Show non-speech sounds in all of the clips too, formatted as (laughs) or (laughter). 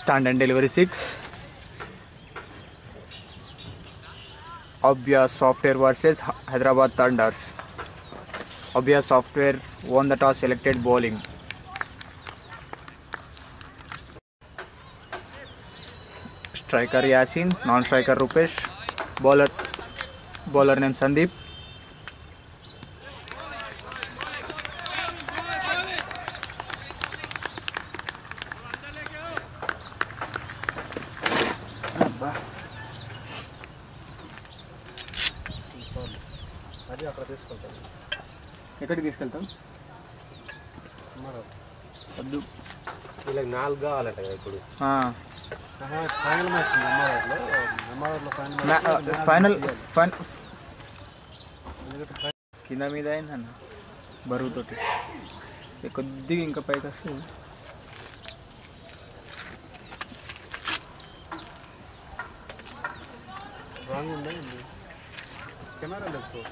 stand and delivery 6 obvious software versus hyderabad thunders obvious software won the toss selected bowling striker Yaseen non striker Rupesh bowler bowler name Sandeep ఇప్పుడు final match మెమరాబాద్లో final final కింద మీద అయిందన్న బరువుతోటి కొద్దిగా ఇంకా పైకి వస్తుంది రాంగ్ ఉండేది కెమెరా లేదు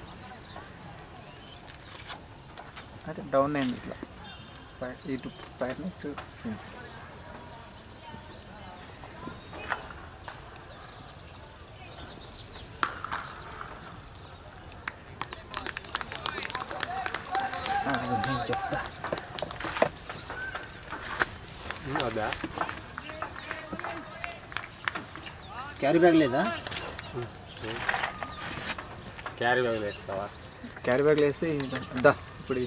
అదే డౌన్ అయింది ఇట్లా ఇటు పైన క్యారీ బ్యాగ్ లేదా క్యారీ బ్యాగ్ వేస్తావా క్యారీ బ్యాగ్ వేస్తే దా ఇప్పుడు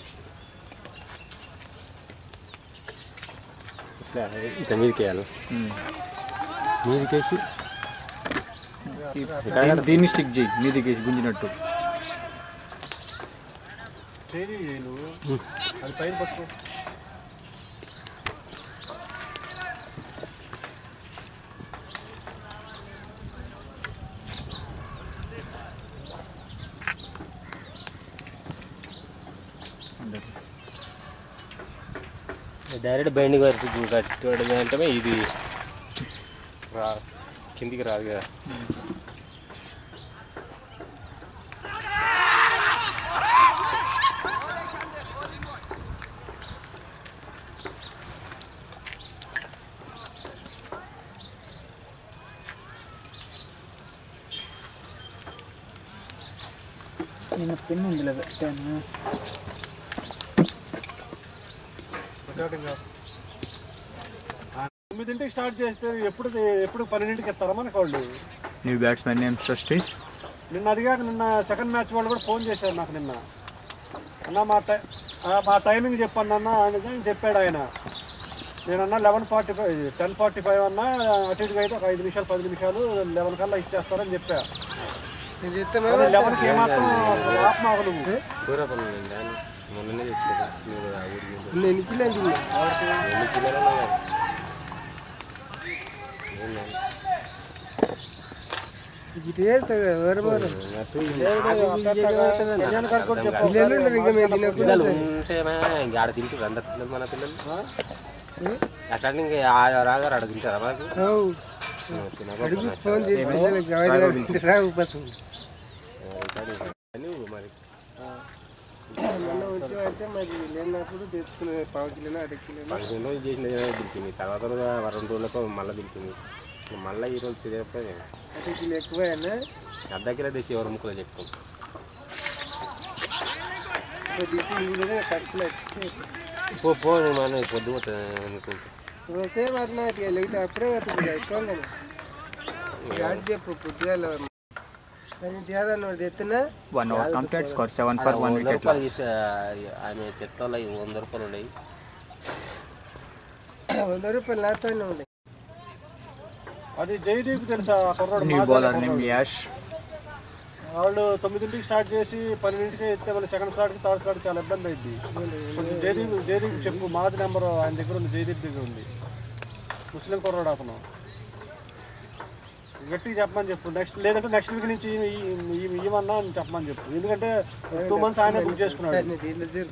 ఇట్లా మీదకి వేయాలి మీదకేసి దీన్ని స్టిక్ చేయి మీదికేసి గుంజినట్టు అది పైన పట్టుకో డైరెక్ట్ బైండింగ్ వైర్ కట్టడం అంటే ఇది రా కిందికి రాదు కదా బ్యాట్స్మెన్ నేమ్ షస్టీస్ నిన్న అదిగా నిన్న సెకండ్ మ్యాచ్ వాళ్ళు కూడా ఫోన్ చేశారు నాకు నిన్న అన్న మా టై మా టైమింగ్ చెప్పండి అన్న అని చెప్పాడు ఆయన నేనన్నా eleven forty five ten forty five అన్నా అటు ఇటుగా అయితే ఒక ఐదు నిమిషాలు పది నిమిషాలు లెవెన్ కల్లా ఇచ్చేస్తారని చెప్పా లెవెన్కి ఏమాత్రం పిల్లలు ఇంకా ఆడ తింటారు అందరు పిల్లలు మన పిల్లలు అట్లా ఇంకా రాగారు ఆడ తింటారా మాకు ఫోన్ చేసి మరి తెచ్చుకునే పది కిలో ఇది చేసిన దించింది తర్వాత రెండు రోజులకు మళ్ళీ దించింది మళ్ళీ ఈ రోజు నేను ఎక్కువైనా అర్ధ కిలో తెచ్చి ఎవరు ముక్కలు చెప్తాం పో పొద్దు అప్పుడే ఆమె చెత్త వంద రూపాయలు ఉన్నాయి వంద రూపాయలు నాతోనే ఉన్నాయి అది జయదీప్ తెలుసా యాష్ వాళ్ళు తొమ్మిదింటికి స్టార్ట్ చేసి పన్నెండింటికి అయితే మళ్ళీ సెకండ్ స్లాట్కి థర్డ్ స్లాట్ చాలా ఇబ్బంది అయింది కొంచెం జయదీప్ జయదీప్ చెప్పు మాజ్ నెంబర్ ఆయన దగ్గర ఉంది జయదీప్ దగ్గర ఉంది ముస్లిం కుర్రాడు అతను గట్టిగా చెప్పమని చెప్పు నెక్స్ట్ లేదంటే నెక్స్ట్ వీక్ నుంచి ఇవన్నా చెప్పమని చెప్పు ఎందుకంటే టూ మంత్స్ ఆయన బుక్ చేసుకున్నాడు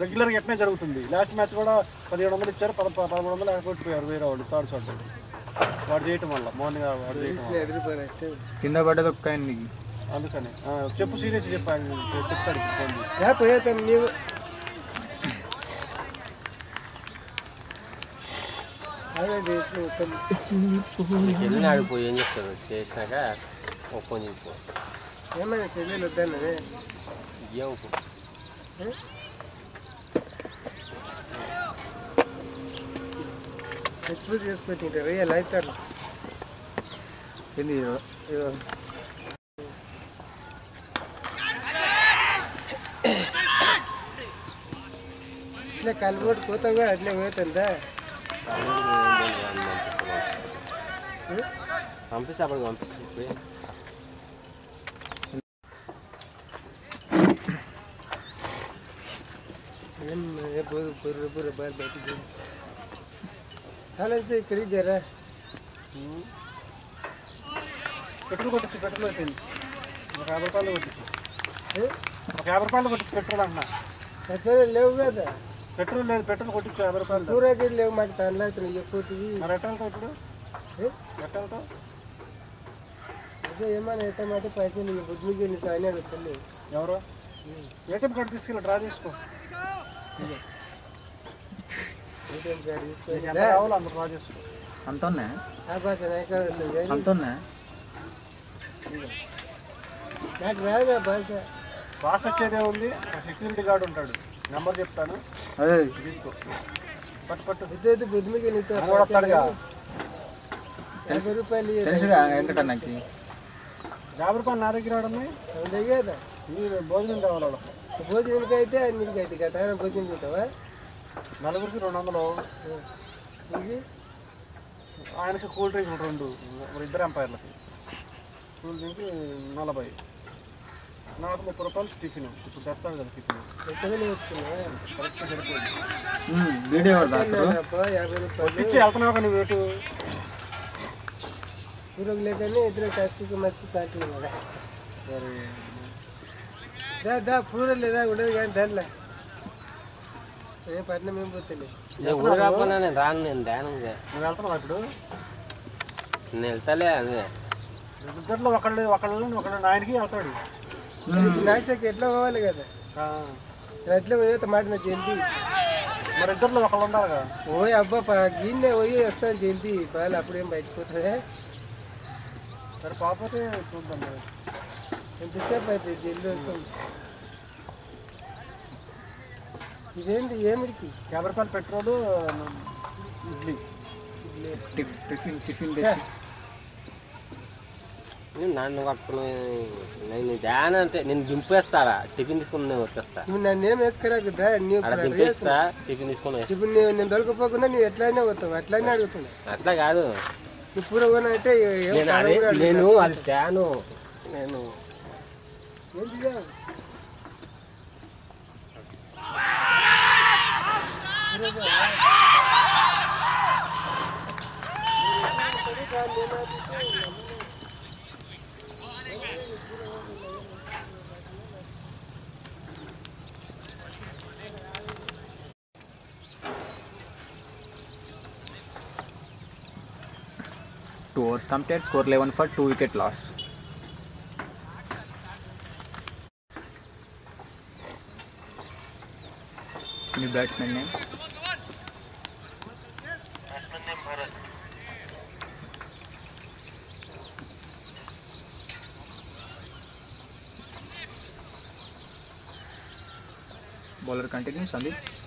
రెగ్యులర్గా ఎట్నే జరుగుతుంది లాస్ట్ మ్యాచ్ కూడా పదిహేడు వందలు ఇచ్చారు పదమూడు వందలు లేకపోతే వేరే వాళ్ళు థర్డ్ షాట్ చేయటం వల్ల కింద పడ్డది ఒక్క అందుకని చెప్పు సీరియస్ చెప్పాను చెప్తాడు నీవు ఏం చెప్తారు చేసినాక ఒక ఫోన్ చేసిపోతాడు ఏమైనా చెల్లెలు వద్దన్నదే ఏమో ఎక్స్పోజ్ చేసుకుంటుంటే రియల్ అవుతారు ఇట్లా కలబోటు పోతావుగా అట్లే పోతుందా పంపిస్తా అప్పుడు పంపిస్తుంది ఏం రేపు పూర్వ పూర్వ బయట తాళం చేయి కడిగారా పెట్రోల్ కొట్టచ్చు పెట్రోల్ అయిపోయింది ఒక యాభై రూపాయలు కొట్టచ్చు ఒక యాభై రూపాయలు కొట్టచ్చు పెట్రోల్ అన్న పెట్రోల్ లేవు కదా పెట్రోల్ లేదు పెట్రోల్ కొట్టచ్చు యాభై రూపాయలు అయితే లేవు మాకు తండ్రి అవుతున్నాయి ఎక్కువ మరి ఎట్టలతో ఇప్పుడు ఎట్టలతో అదే ఏమైనా అయితే మాత్రం పైసలు బుద్ధి కానీ అని ఎవరో ఏటీఎం కార్డు తీసుకెళ్ళి డ్రా చేసుకో అంత అంత నాకు రాదు వచ్చేదే ఉంది సెక్యూరిటీ గార్డ్ ఉంటాడు నెంబర్ చెప్తాను రూపాయలు ఎందుకంటే నాకు రూపాయలు భోజనం కావాలి భోజనంకి అయితే మీకు అయితే భోజనం చూస్తావా నలుగురికి రెండు వందలు ఆయనకి కూల్ డ్రింక్లు రెండు ఇద్దరు ఎంపైర్లకి కూల్ డ్రింక్ నలభై నలభై ముప్పై రూపాయలు టిఫిన్ ఇప్పుడు తెస్తాడు కదా టిఫిన్ ఈరోజు లేదని ఇద్దరు కలిసి మస్తు తాటి దా దా పూర లేదా ఉండదు కానీ దానిలో రేపు అట్లా పోతుంది నేను రాను నేను ధ్యానం నువ్వు అప్పుడు నేను వెళ్తాలే అదే ఇద్దరిలో ఒకళ్ళు ఒకళ్ళు ఒకళ్ళు నాయనకి వెళ్తాడు నాయనకి ఎట్లా పోవాలి కదా ఎట్లా పోయే మాట జయంతి మరి ఇద్దరిలో ఒకళ్ళు ఉండాలి ఓయ్ అబ్బా గీన్నే పోయి వస్తాను జయంతి పదాలు అప్పుడేం బయటపోతుంది సరే పాపతే చూద్దాం మరి ఎంతసేపు అయితే జైలు వెళ్తాం ఇదేంటి ఏమిడికి యాభై పెట్రోలు ఇడ్లీ టిఫిన్ టిఫిన్ నన్ను కట్టుకుని నేను అంటే నేను దింపేస్తారా టిఫిన్ తీసుకుని వచ్చేస్తా నన్ను ఏం వేసుకురాకుదా దింపేస్తా టిఫిన్ తీసుకుని టిఫిన్ నేను దొరకపోకుండా నువ్వు ఎట్లయినా పోతావు ఎట్లయినా అడుగుతున్నా అట్లా కాదు ఇప్పుడు నేను అది ధ్యాను నేను ఏం చేయాలి two overs complete score eleven for two wicket loss batsman ने बॉलर कंटिन्यू संदीप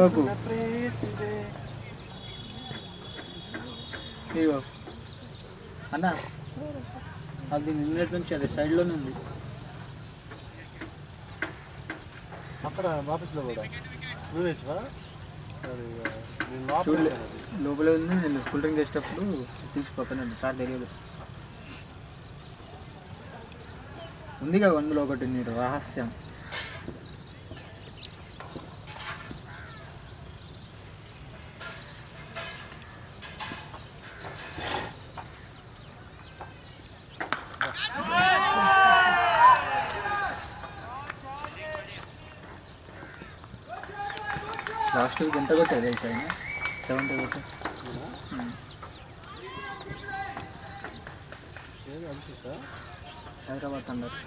బాబు ఏ అన్న అది నిన్నటి నుంచి అదే సైడ్లోనే ఉంది అక్కడ ఆఫీస్లో కూడా లోపల ఉంది నేను స్కూల్ డ్రింక్ చేసేటప్పుడు తీసుకుపోతానండి సార్ తెలియదు ఉందిగా అందులో ఒకటి మీరు రహస్యం ఎంత కొట్టారు రేట్ ఆయన సెవెంటీ కొట్టారు హైదరాబాద్ థండర్స్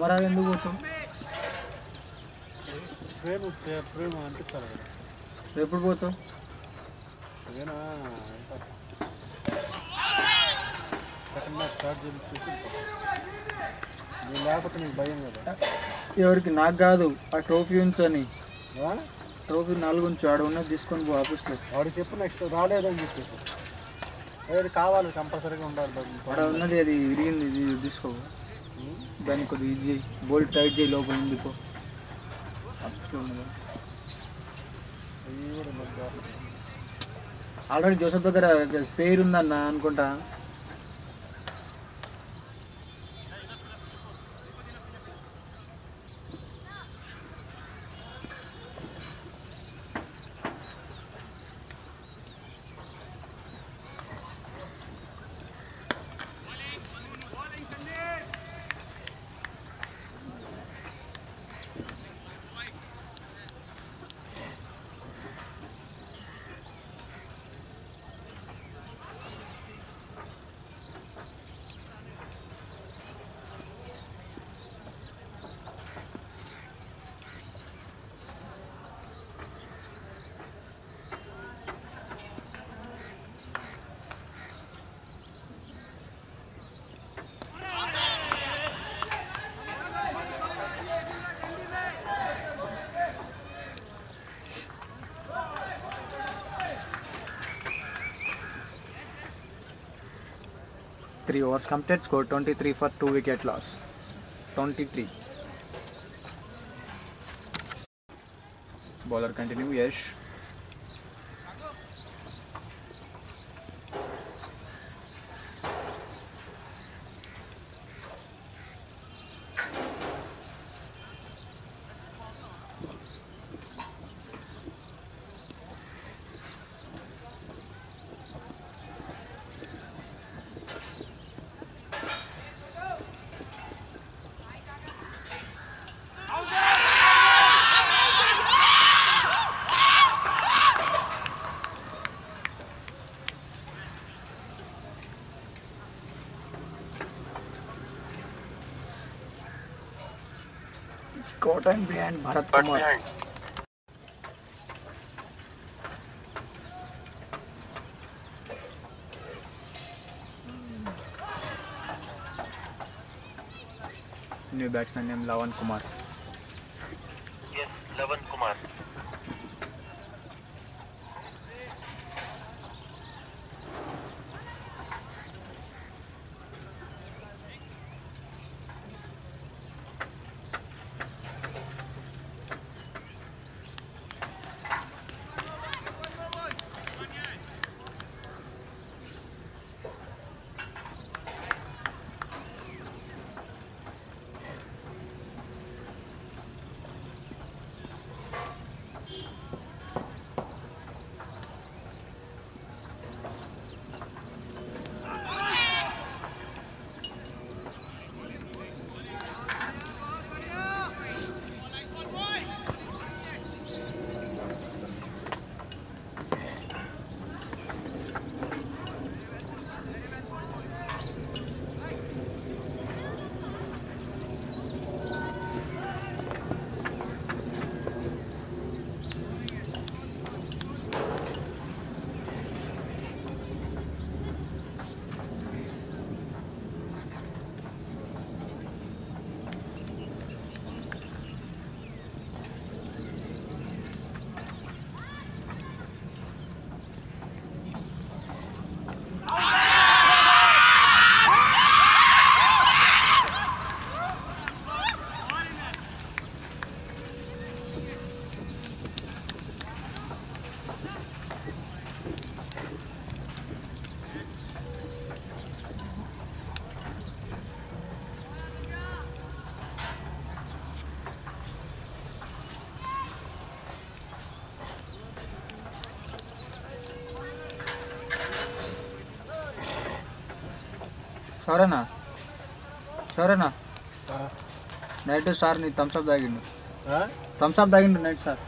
అమరాలు ఎందుకు పోతాం ప్రేమ ప్రేమ అనిపిస్తారు ఎప్పుడు పోతాం లేకపోతే నీకు భయం ఎవరికి నాకు కాదు ఆ ట్రోఫీ ఉంచని ట్రోఫీ నాలుగు ఉంచు ఆడ ఉన్నది తీసుకొని పో ఆఫీస్లో వాడు చెప్పు నెక్స్ట్ రాలేదని చెప్పేసి అది కావాలి కంపల్సరీగా ఉండాలి ఆడ ఉన్నది అది విరిగింది తీసుకో దాన్ని కొద్దిగా ఇది చేయి టైట్ చేయి లోపల ఉంది ఆల్రెడీ జోసఫ్ దగ్గర పేరుందన్న అనుకుంటా 23 overs completed, scored 23 for 2 wicket loss. 23. Bowler continue, Yes. Time behind Bharat Kumar new batsman name Lavan Kumar yes Lavan Kumar సరేనా సరేనా నైట్ సార్ నీ థమ్స్అప్ తాగిండు Thums Up తాగిండు night sir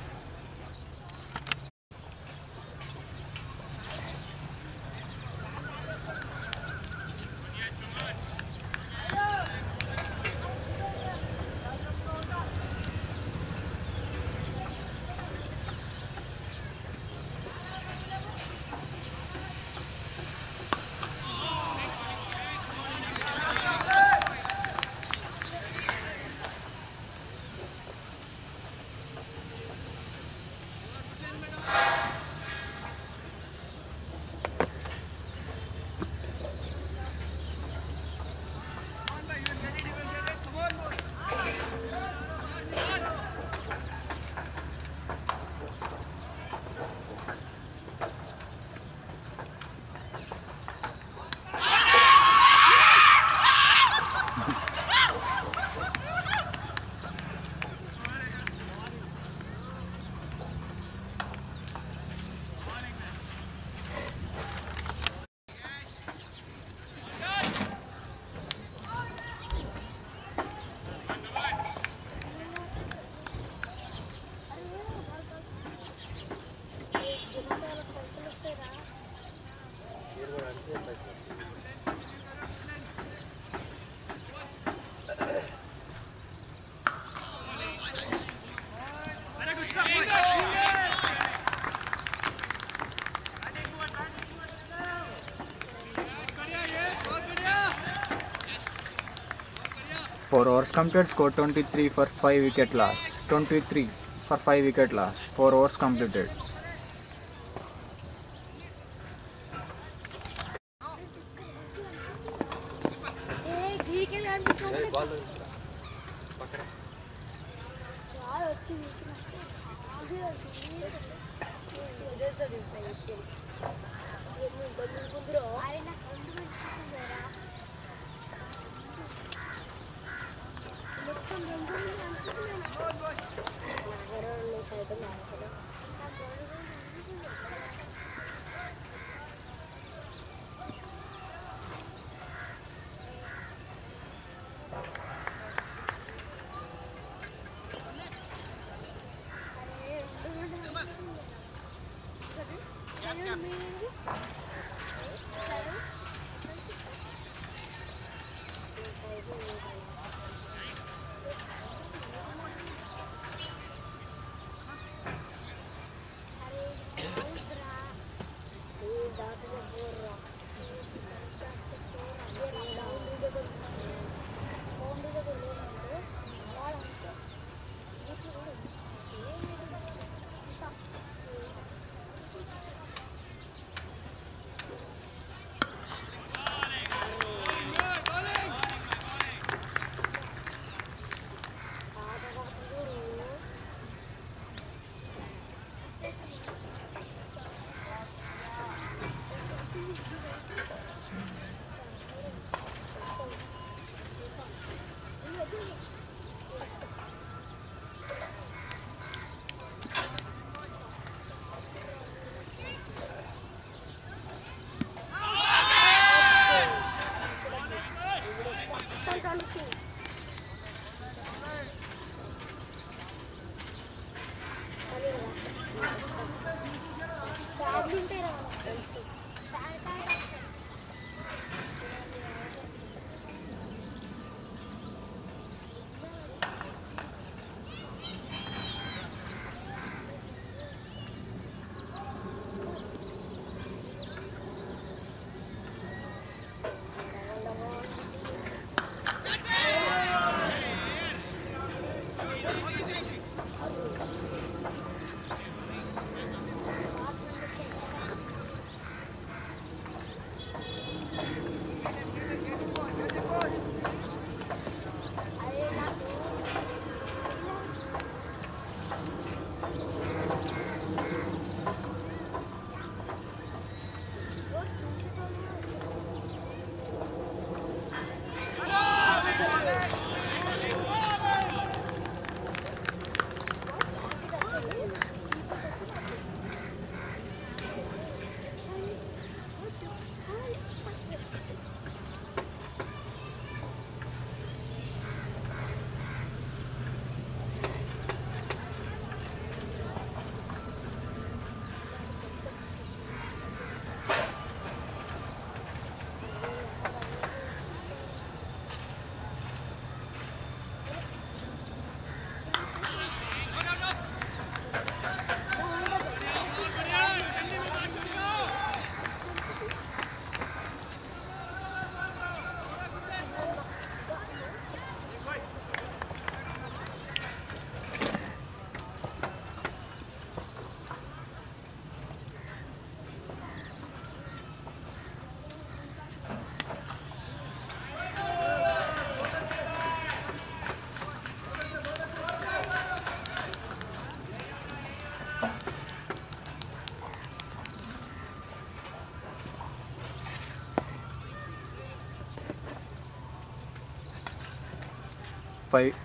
4 hours completed score 23 for 5 wicket last, 23 for 5 wicket last, 4 hours completed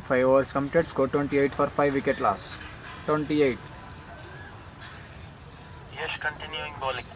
5 overs completed, Score 28 for 5 wicket loss. 28. Yes, continuing bowling.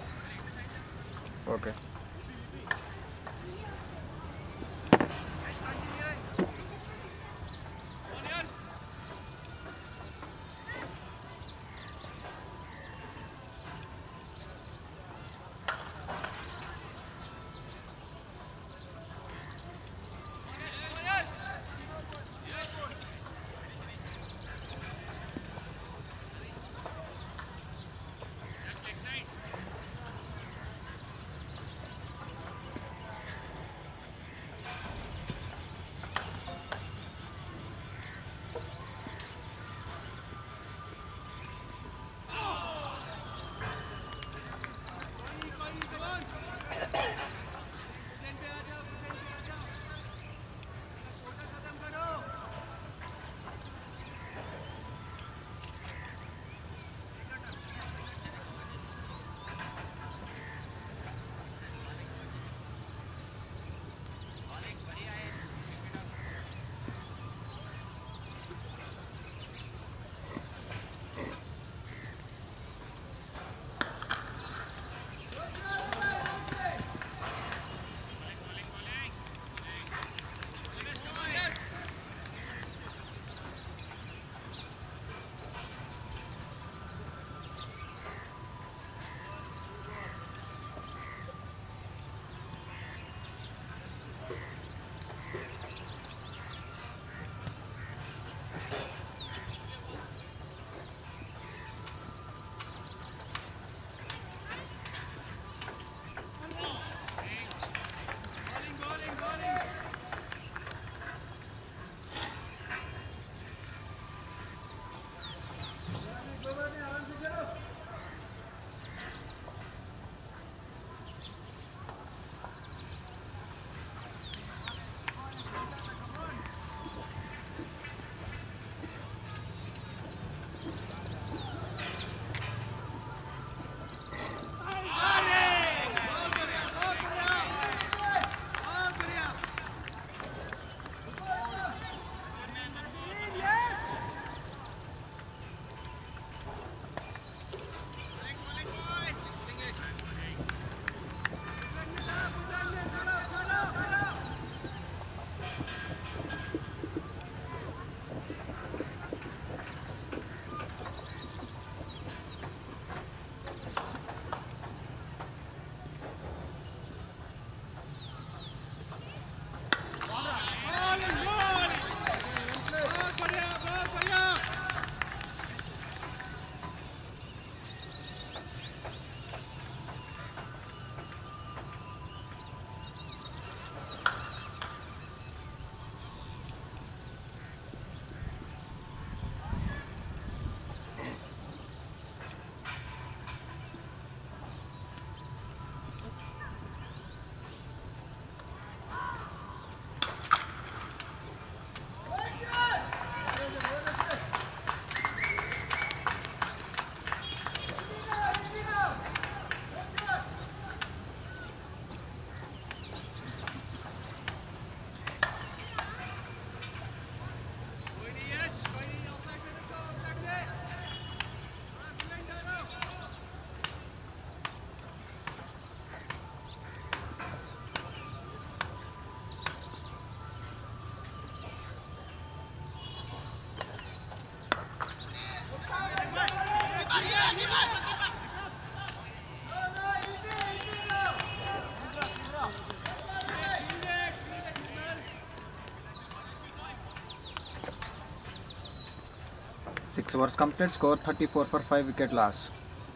6 overs complete, score 34 for 5 wicket loss.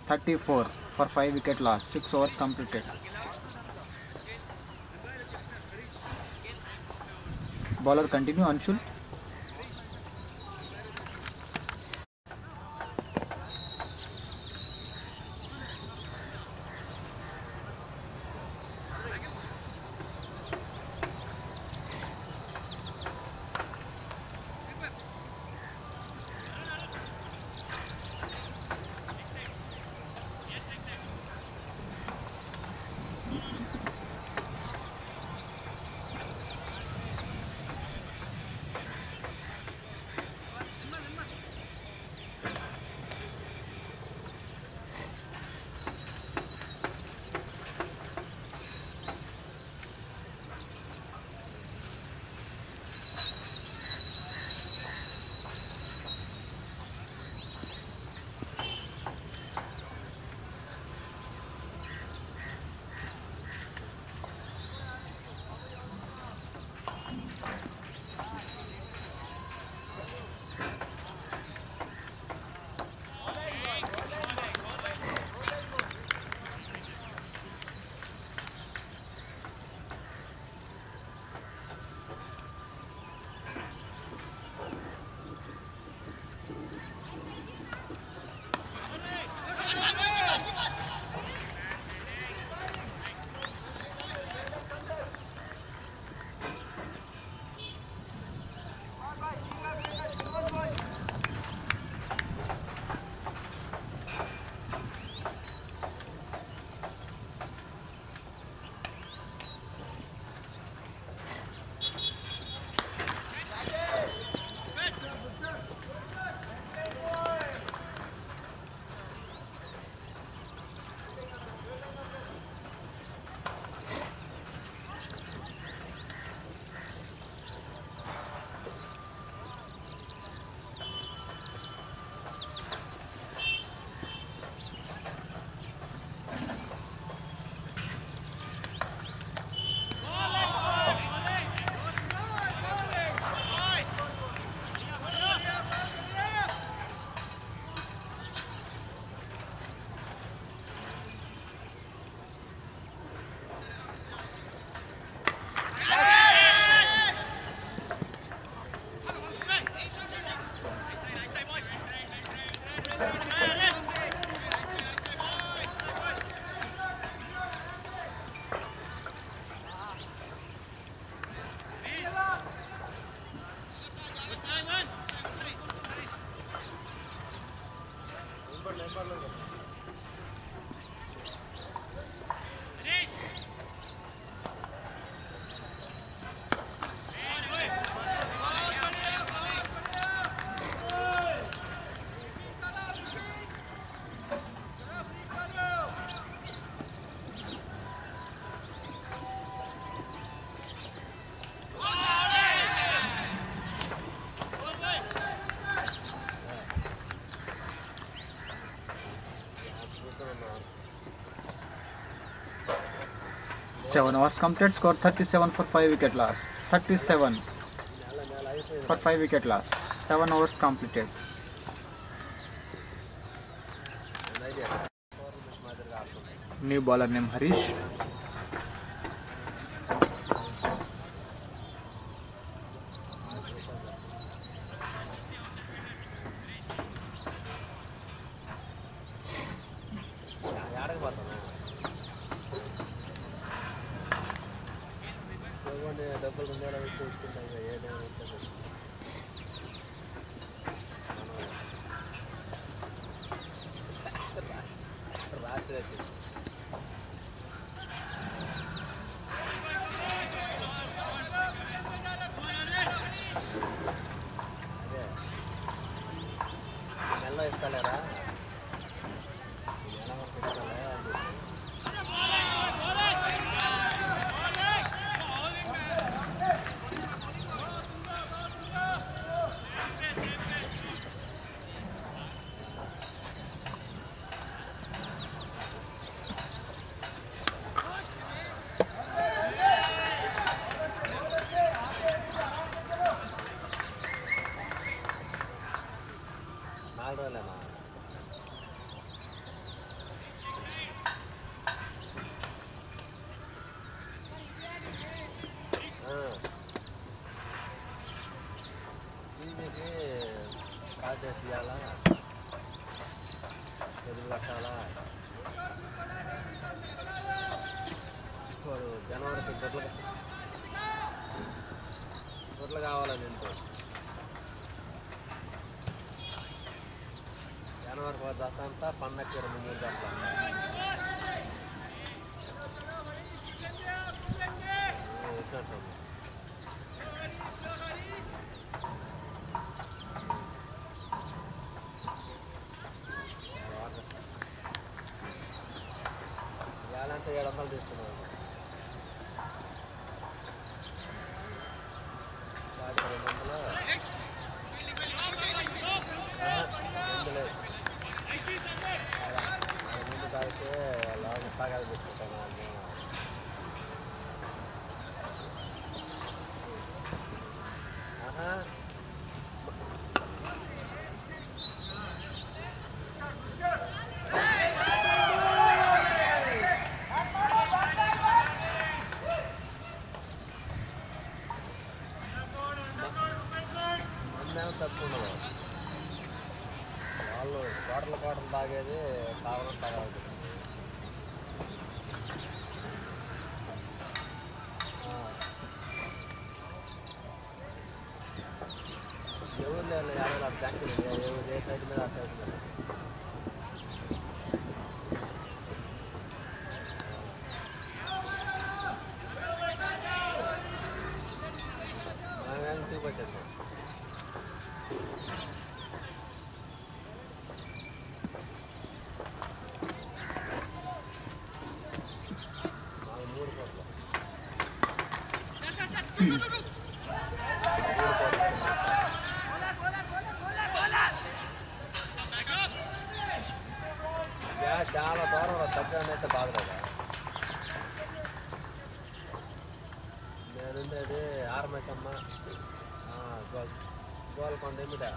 34 for 5 wicket loss, 6 overs completed. Bowler continue, Anshul. 7 hours complete score 37 for 5 wicket loss 37 for 5 wicket loss 7 hours completed new bowler name Harish voy a नहीं मिला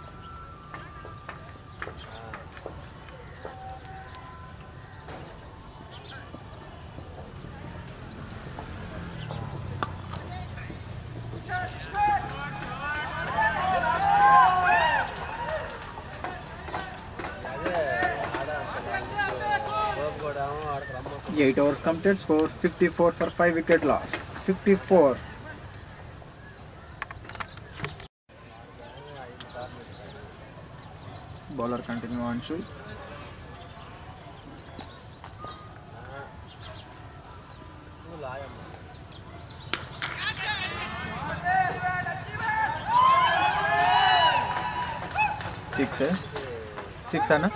Eight overs completed, score 54 for five wicket loss. 54 Anshul. Six है six है ना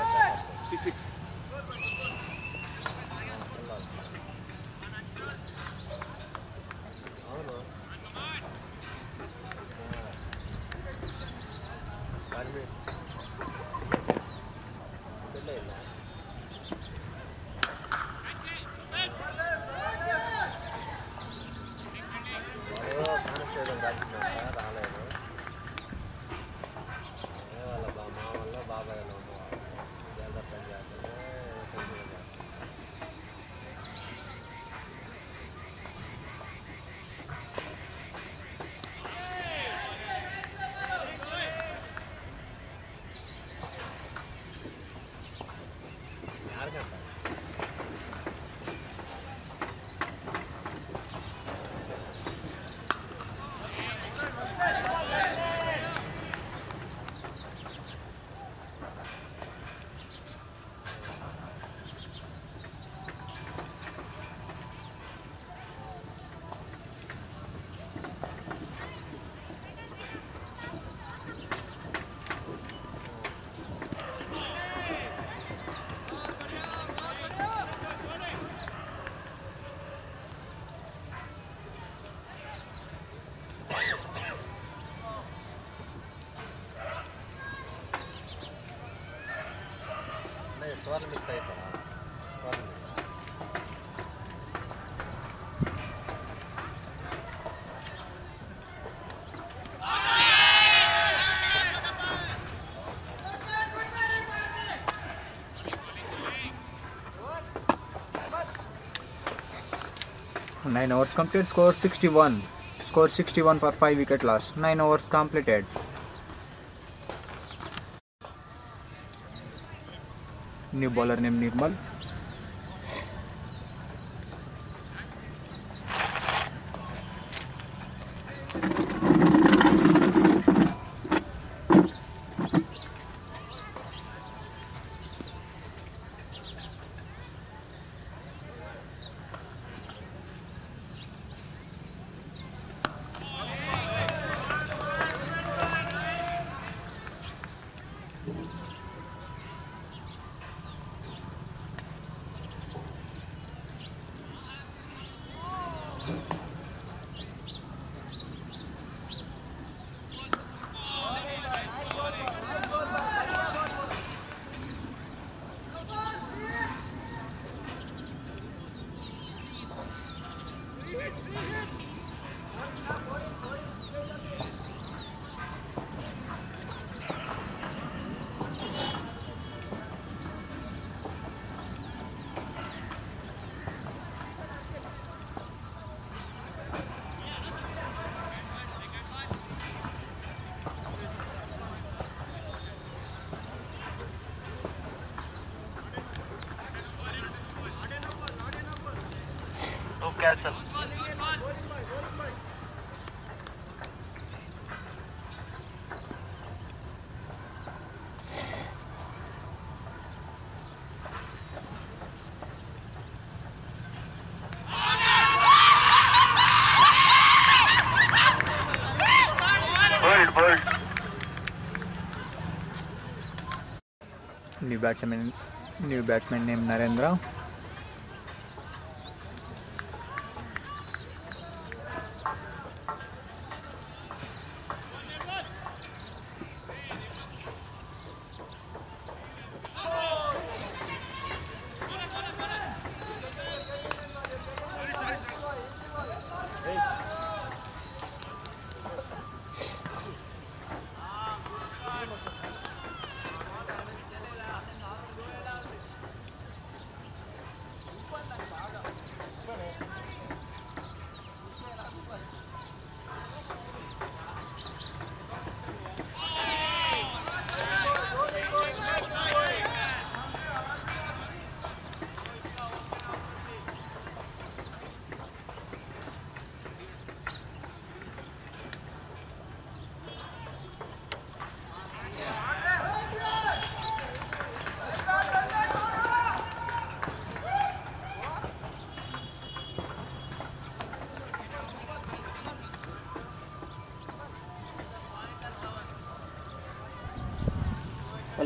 స్టోర్లు miss అయిపోయా స్టోర్లు miss Nine overs complete. Score 61. Score 61 for five wicket loss. Nine overs completed. New bowler name Nirmal batsman, new batsman named Narendra.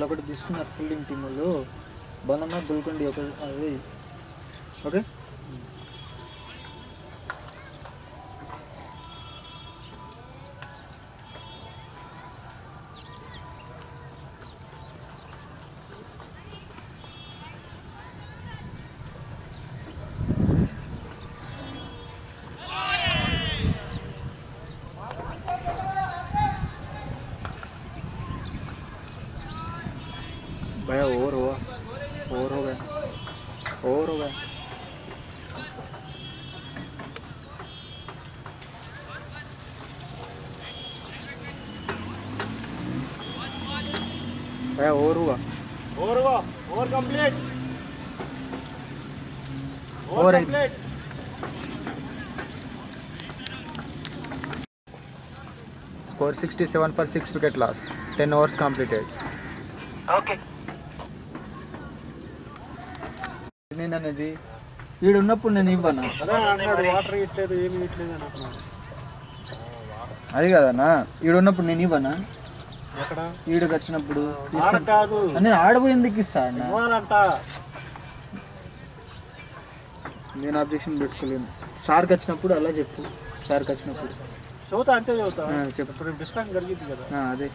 ఒకటి తీసుకున్నారు fielding team వాళ్ళు banana గుల్కొండి ఒక అదే four sixty seven for six wicket loss ten overs completed okay నేను అనేది వీడు ఉన్నప్పుడు నేను ఇవ్వను అది కాదన్నా వీడు ఉన్నప్పుడు నేను ఇవ్వనా వీడికి వచ్చినప్పుడు నేను ఎందుకు ఇస్తా నేను ఆబ్జెక్షన్ పెట్టుకోలేను సార్కి వచ్చినప్పుడు అలా చెప్పు సార్కి వచ్చినప్పుడు చదువుతా అంటే చదువుతా చెప్పండి డిస్కౌంట్ జరిగింది కదా అదే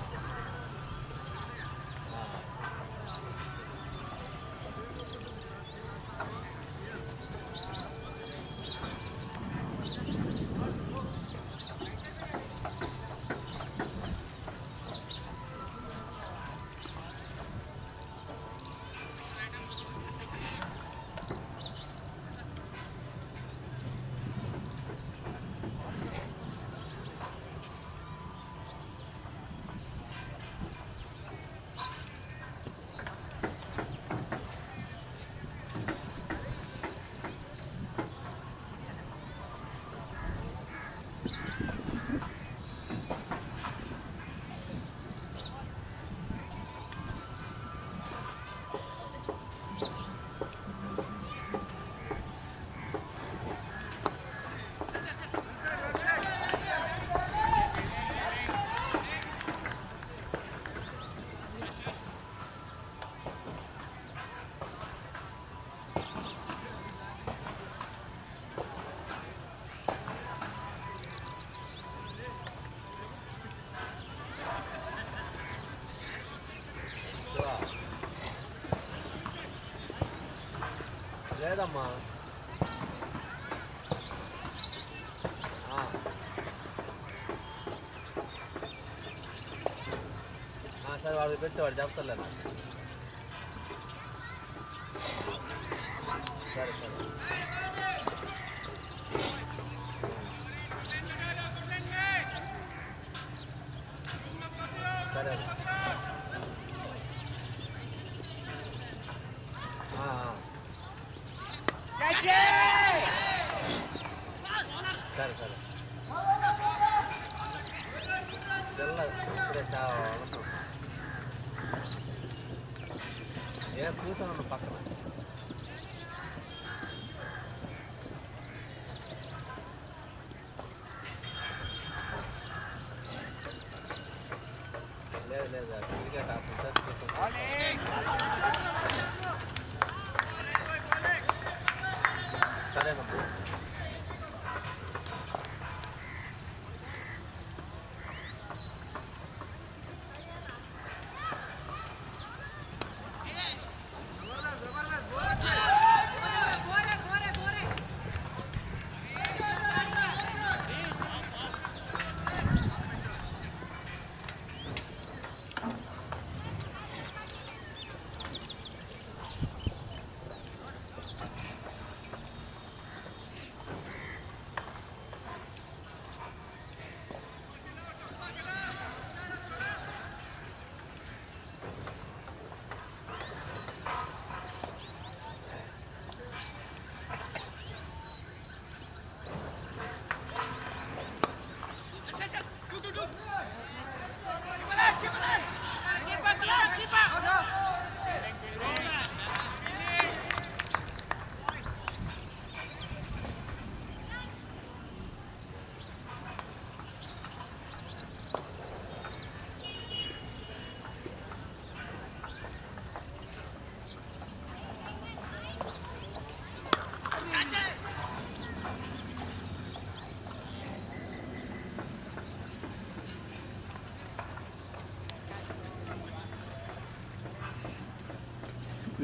కాదమ్మా సరే వాడు పెడితే వాడు చెప్తలేదు సరే సరే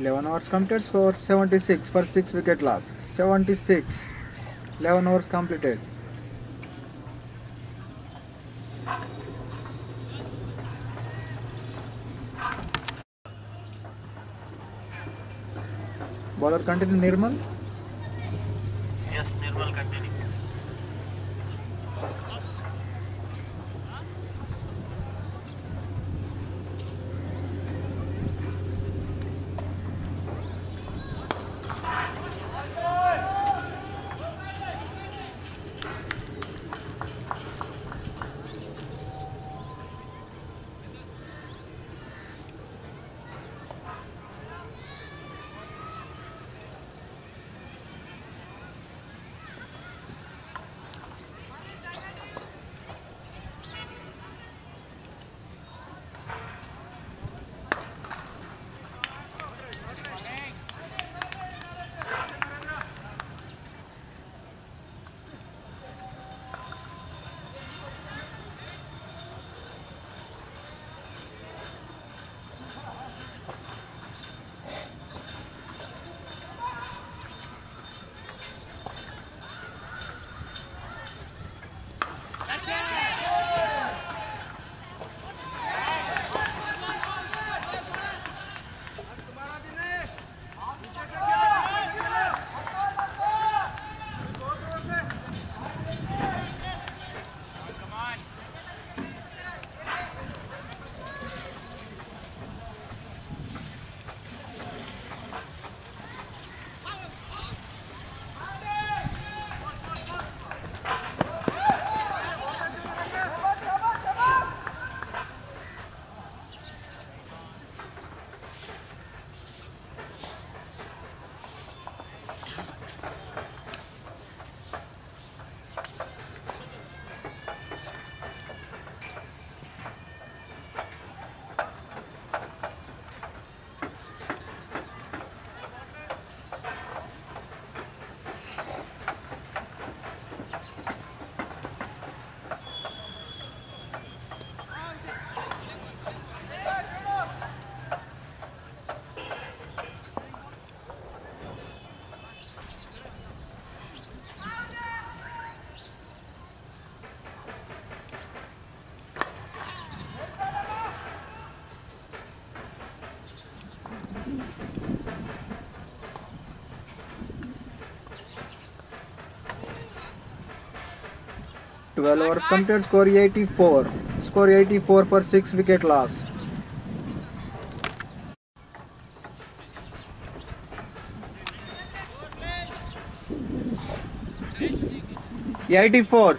11 overs completed score 76 for 6 wicket loss 76 11 overs completed bowler continue nirmal 12 overs complete score 84 score 84 पर 6 wicket loss Eighty-four.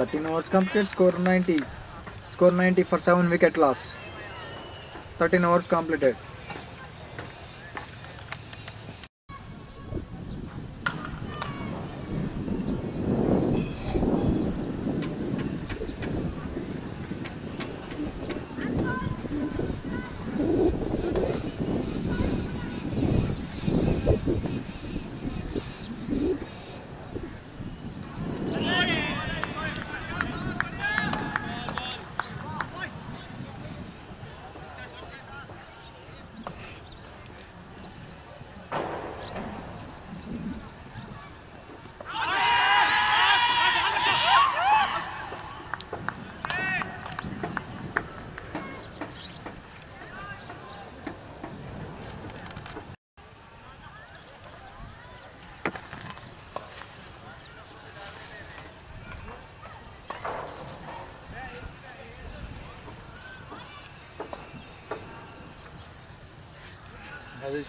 13 overs complete, score 90. Score 90 for 7 wicket loss. 13 overs completed.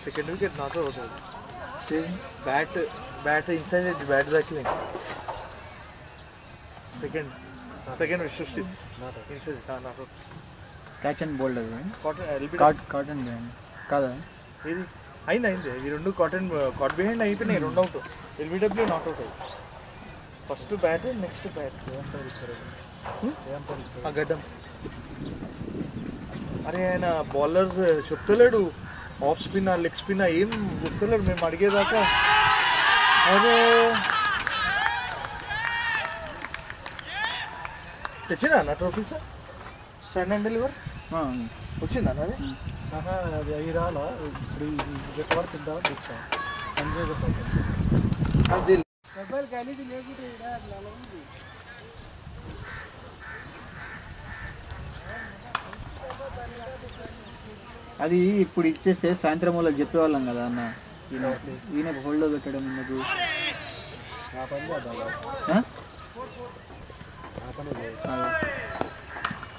Second uh, uh, hmm? Wicket ना तो हो bat bat इंसान जी bat दाखिल second second विश्वसित इंसान ना ना तो कैच एंड बोल्ड है भाई caught and LB caught caught and band का दा ये आई ना इंदे ये रुंडू कॉटन कॉट बिहेंड आई पे नहीं रुंडू out L B W not out है फर्स्ट बैट है नेक्स्ट बैट अगर अरे ना बॉलर चुप्त लड़ू ఆఫ్ స్పిన్ లెగ్ స్పిన్ ఏం గుర్తులేదు మేము అడిగేదాకా అదే తెచ్చిందా నా trophy sir stand and deliver వచ్చిందా అది అది అయ్యి రాలా ఇప్పుడు వరకు ఉందా వచ్చా అది మొబైల్ లేకుంటే అది ఇప్పుడు ఇచ్చేస్తే సాయంత్రం వల్ల చెప్పేవాళ్ళం కదా అన్న ఈయన హోల్డ్లో పెట్టడం ఉన్నది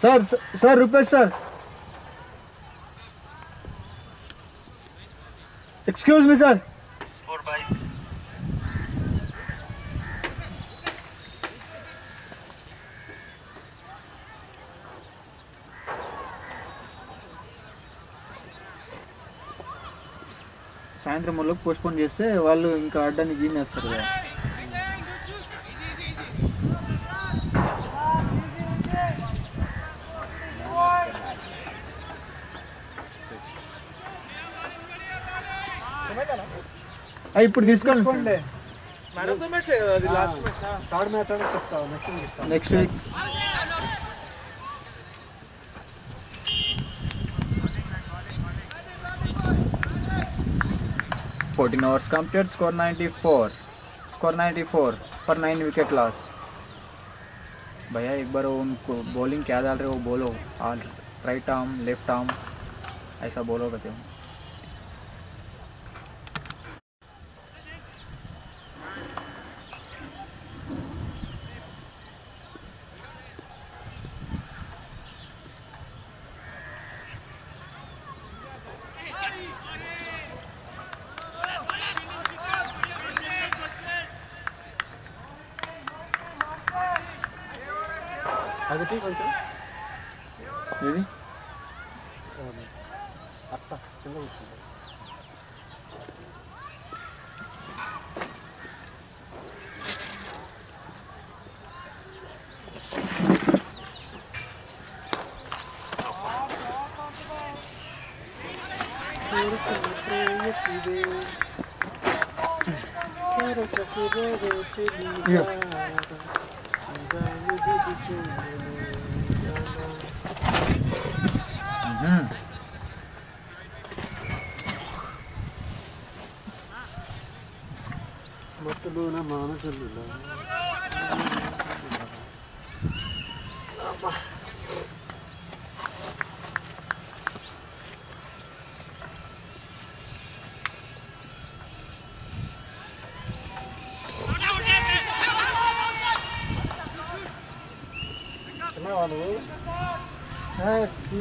sir sir Rupesh sir excuse me sir వల్ల పోస్ట్పోన్ చేస్తే వాళ్ళు ఇంకా ఆడడానికి వీనేస్తారు కదా ఇప్పుడు తీసుకోండి next week 14 complete score score 94 score 94 पर 9 विकेट लॉस भैया एक बार वो उनको बॉलिंग क्या डाल रहे हो बोलो राइट आर्म लेफ्ट आर्म ऐसा बोलो कहते हो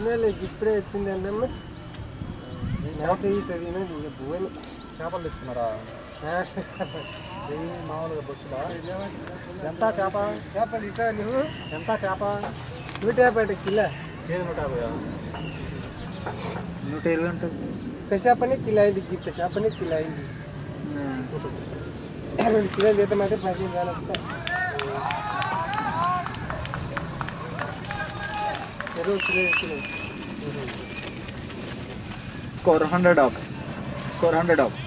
తినాలి ఇప్పుడే ఎత్తింది అంటే తినదు ఇక భూమి చేపలు తెచ్చుకున్నారా మామూలుగా బొచ్చులా ఎంత చేప చేపలు ఇక నువ్వు ఎంత చేప నూట యాభై కిలో ఏది నూట యాభై నూట ఇరవై ఉంటుంది పెద్ద చేపని కిలో అయింది గిట్ట చేపని కిలో అయింది కిలో కిలోలు తీద్దామంటే పదిహేను వేలు వస్తాయి score hundred of score hundred of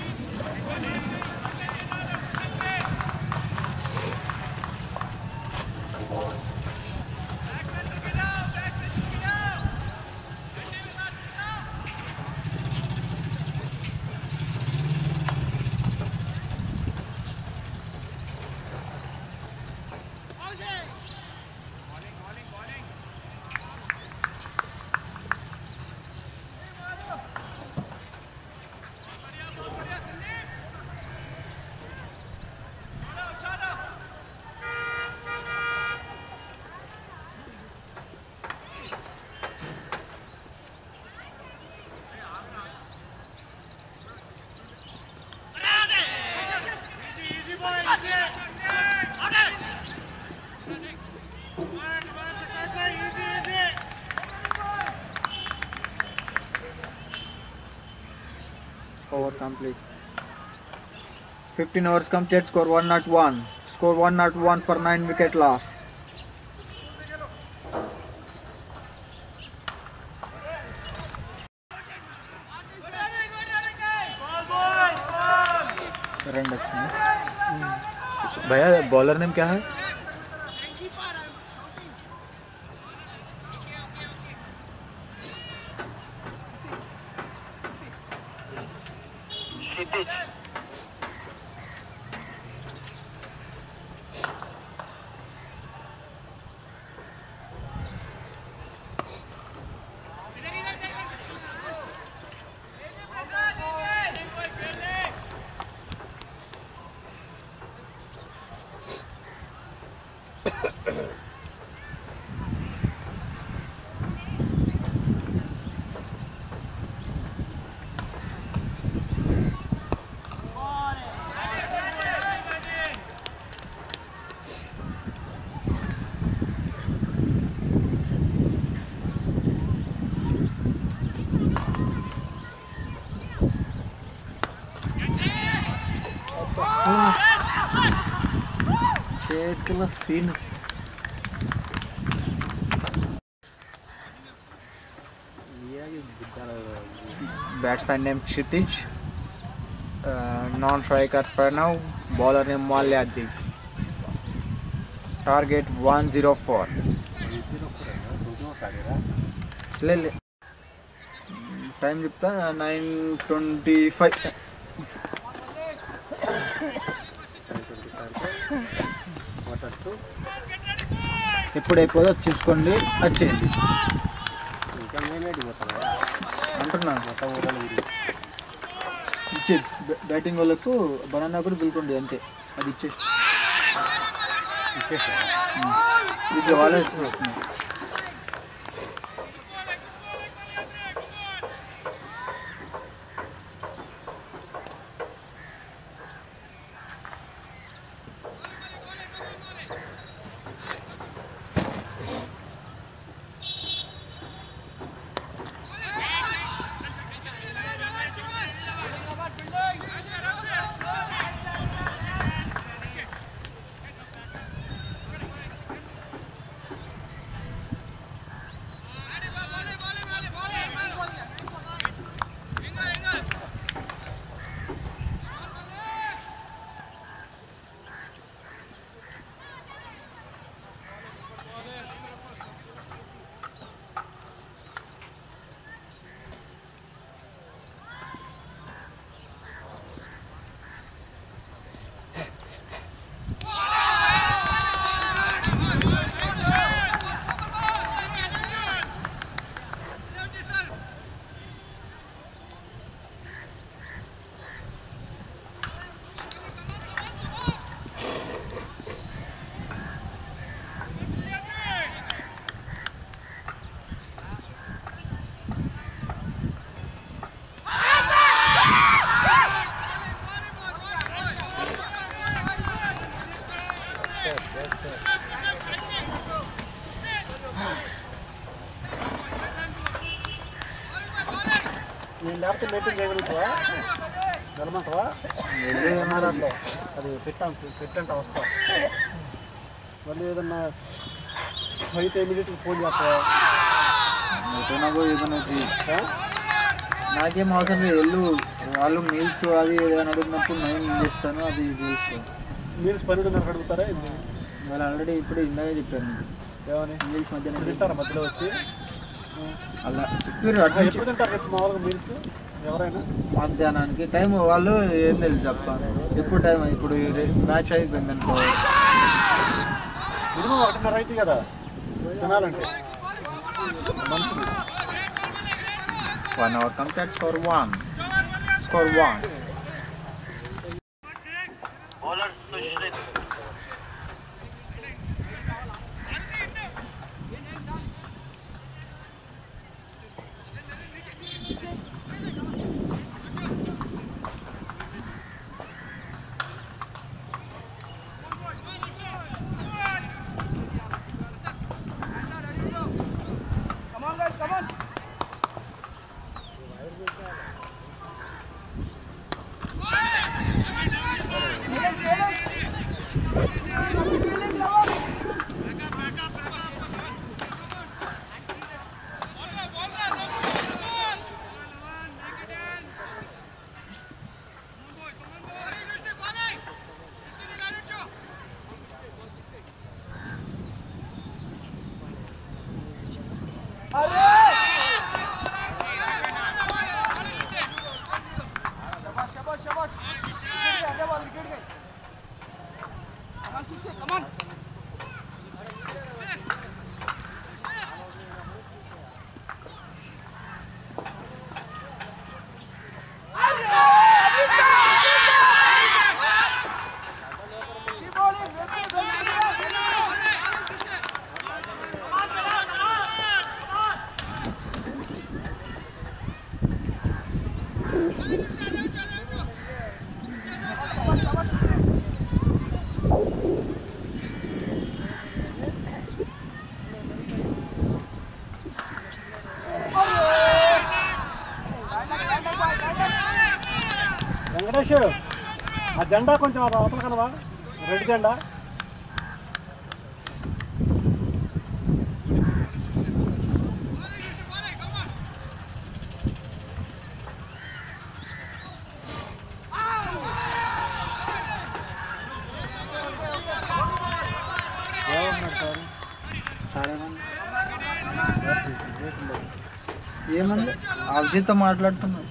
15 overs completed, score 101. Score 101 for 9 wicket loss. भैया बॉलर नेम क्या है aquela cena. Batsman name Kshitij non striker Pranav bowler name Malyadri target one 104 ले ले टाइम नाइन ट्वेंटी फाइव ఎప్పుడు అయిపోదో చూసుకోండి వచ్చేయండి ఇచ్చే బ్యాటింగ్ వాళ్ళకు బనానా కూడా పిలుకోండి అంతే అది ఇచ్చే ఇచ్చే వాళ్ళే పార్టీ మీటింగ్ చేయగలుగుతావా వెళ్ళమంటావా ఎంఆర్ఆర్లో అది ఫిట్ పెట్టంట వస్తా మళ్ళీ ఏదన్నా అయితే ఇమీడియట్గా ఫోన్ చేస్తావా నాకేం అవసరం లేదు ఎల్లు వాళ్ళు మీల్స్ అది ఏదైనా అడిగినప్పుడు నేను చేస్తాను అది చేస్తాను మీల్స్ పన్నెండున్నరకు అడుగుతారా వాళ్ళు ఆల్రెడీ ఇప్పుడు ఇందాక చెప్పారు ఏమని మీల్స్ మధ్యలో తింటారా మధ్యలో వచ్చి అలా చెప్పారు మామూలుగా మీల్స్ ఎవరైనా మధ్యాహ్నానికి టైం వాళ్ళు ఏం తెలియదు చెప్ప ఎప్పుడు టైం ఇప్పుడు మ్యాచ్ అయిపోయింది అనుకో మినిమం ఒకటిన్నర అయితే కదా తినాలంటే one over complete score one score one జెండా కొంచెం అవతల కనవా రెడ్ జెండా ఏమన్నా అవిజీతో మాట్లాడుతున్నా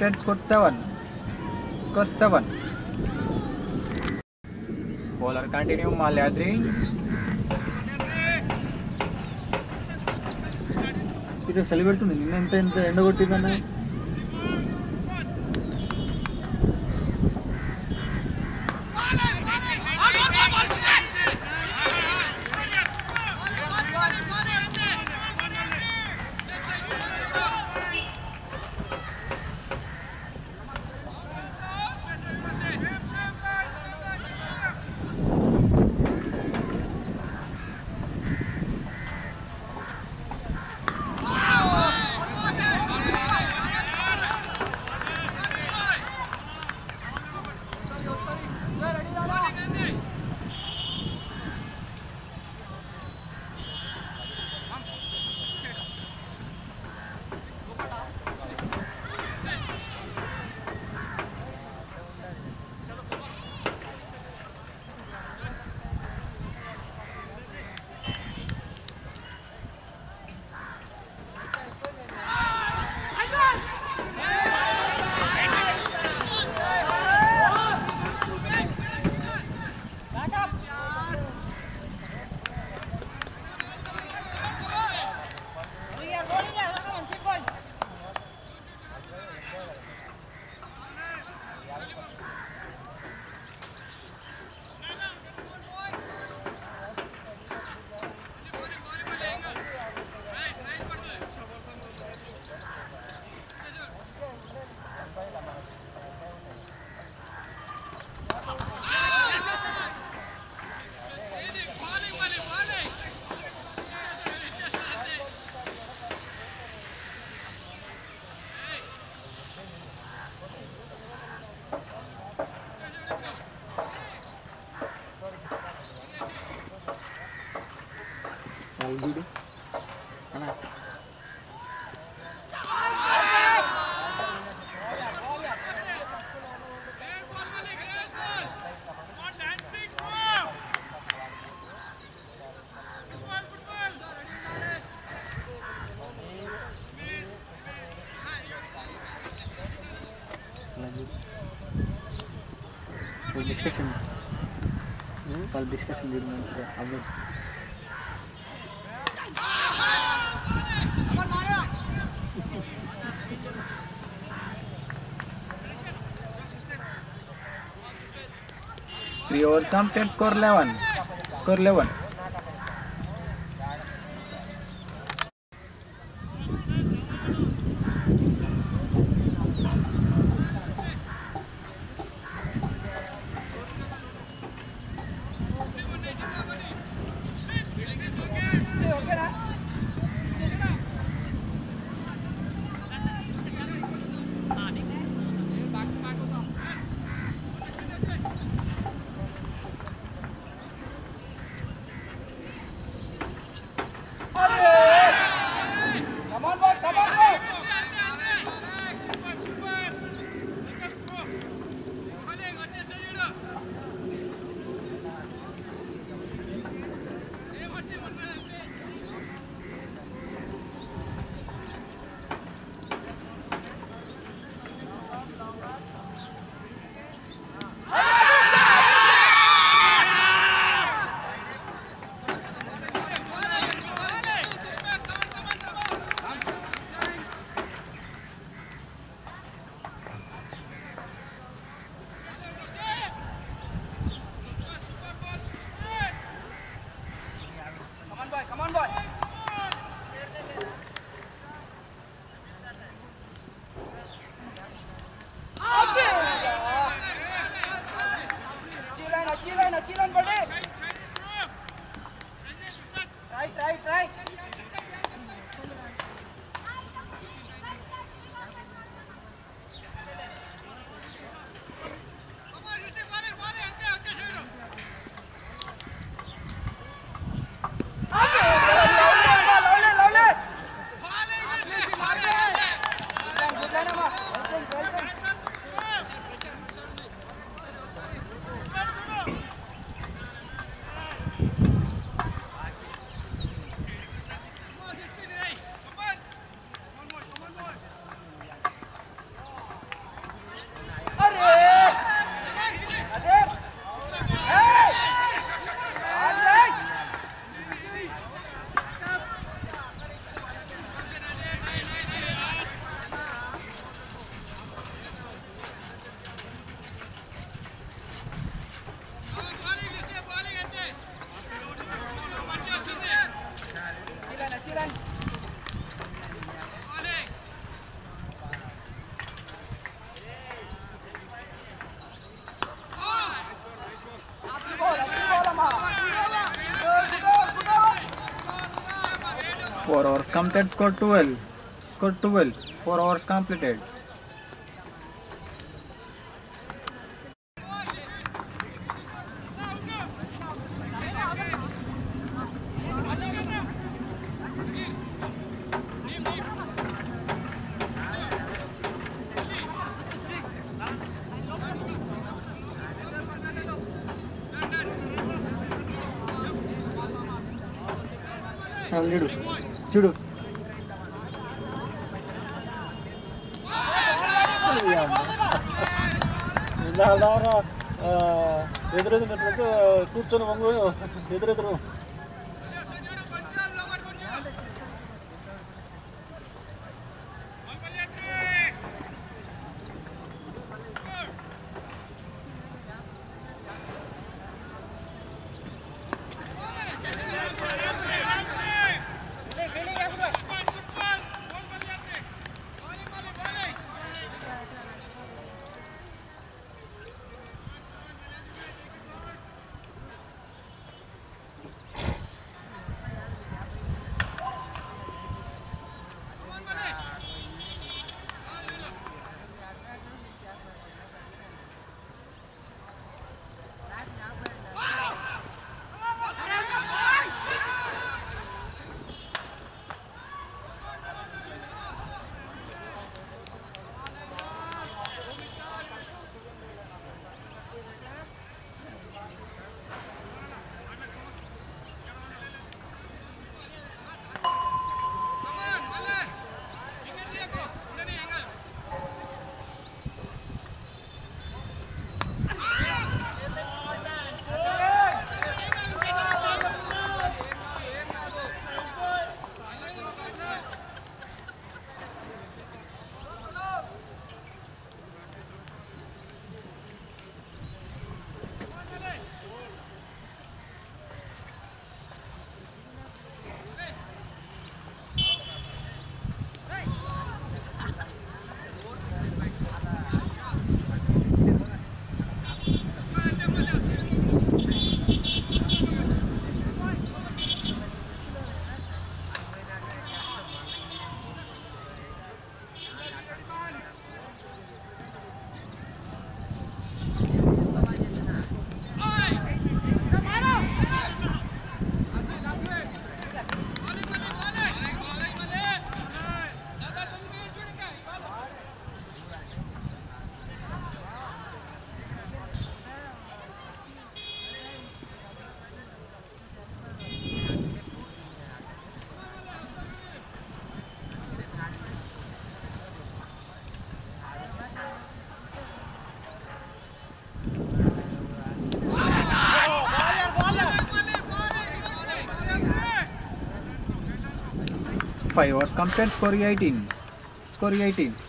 ten score seven score seven bowler continue Malyadri ఇది సెలబెడుతుంది నిన్న ఎంత ఎంత ఎండగొట్టిందన్నా discussion. Hmm? All discussion did not sir. Abdul. Three overs complete. Score 11. Score 11. Completed score 12. Score 12. 4 hours completed. 저는 온 거예요. (laughs) 얘들아 들어. 5 hours compared scoring 18 scoring 18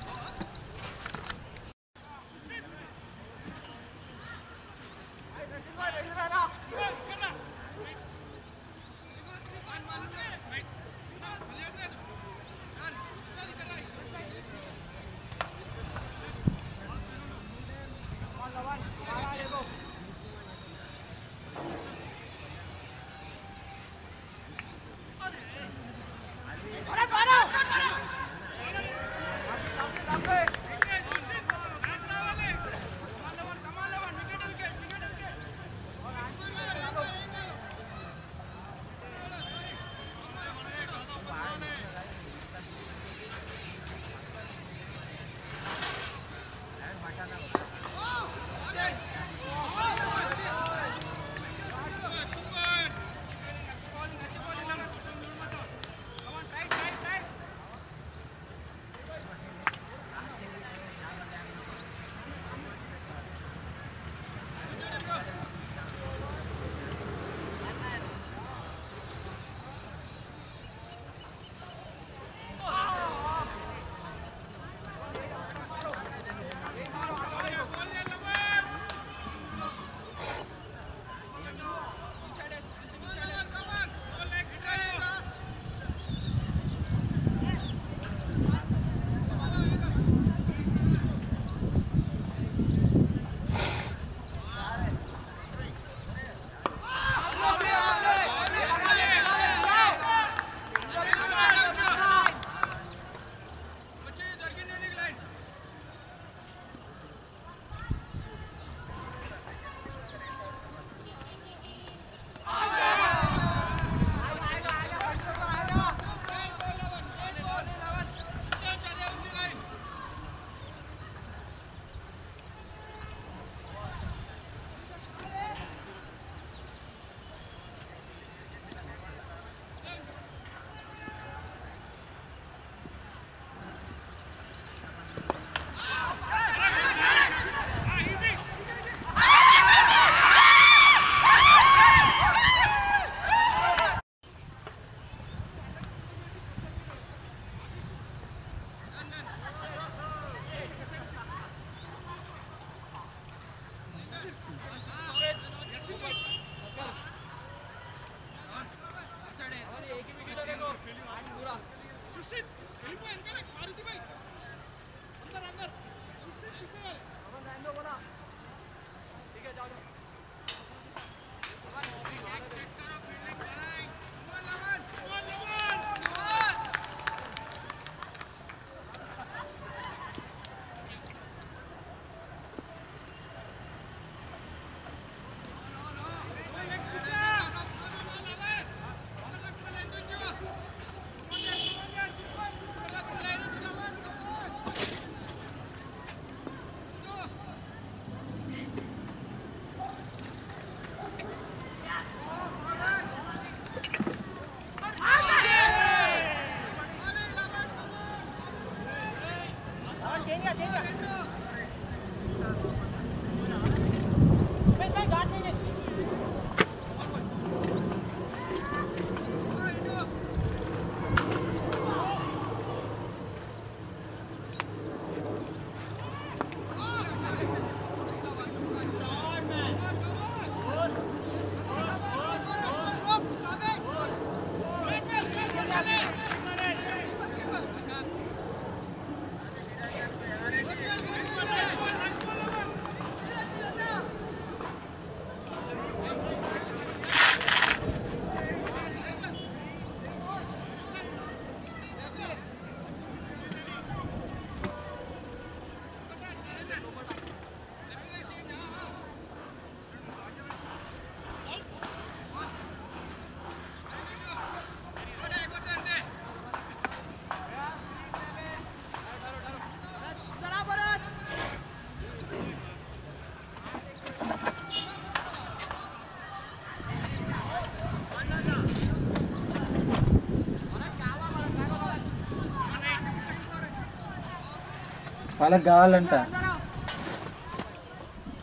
వాళ్ళకి కావాలంట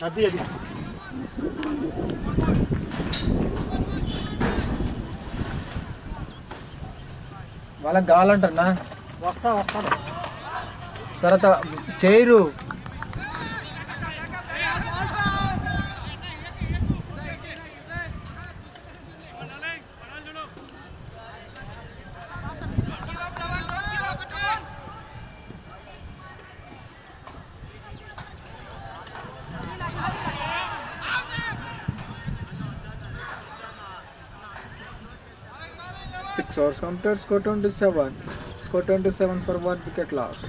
అది అది వాళ్ళకి కావాలంటన్నా వస్తా వస్తా తర్వాత చేయరు scores. Complete score 27. Score 27 for one wicket loss.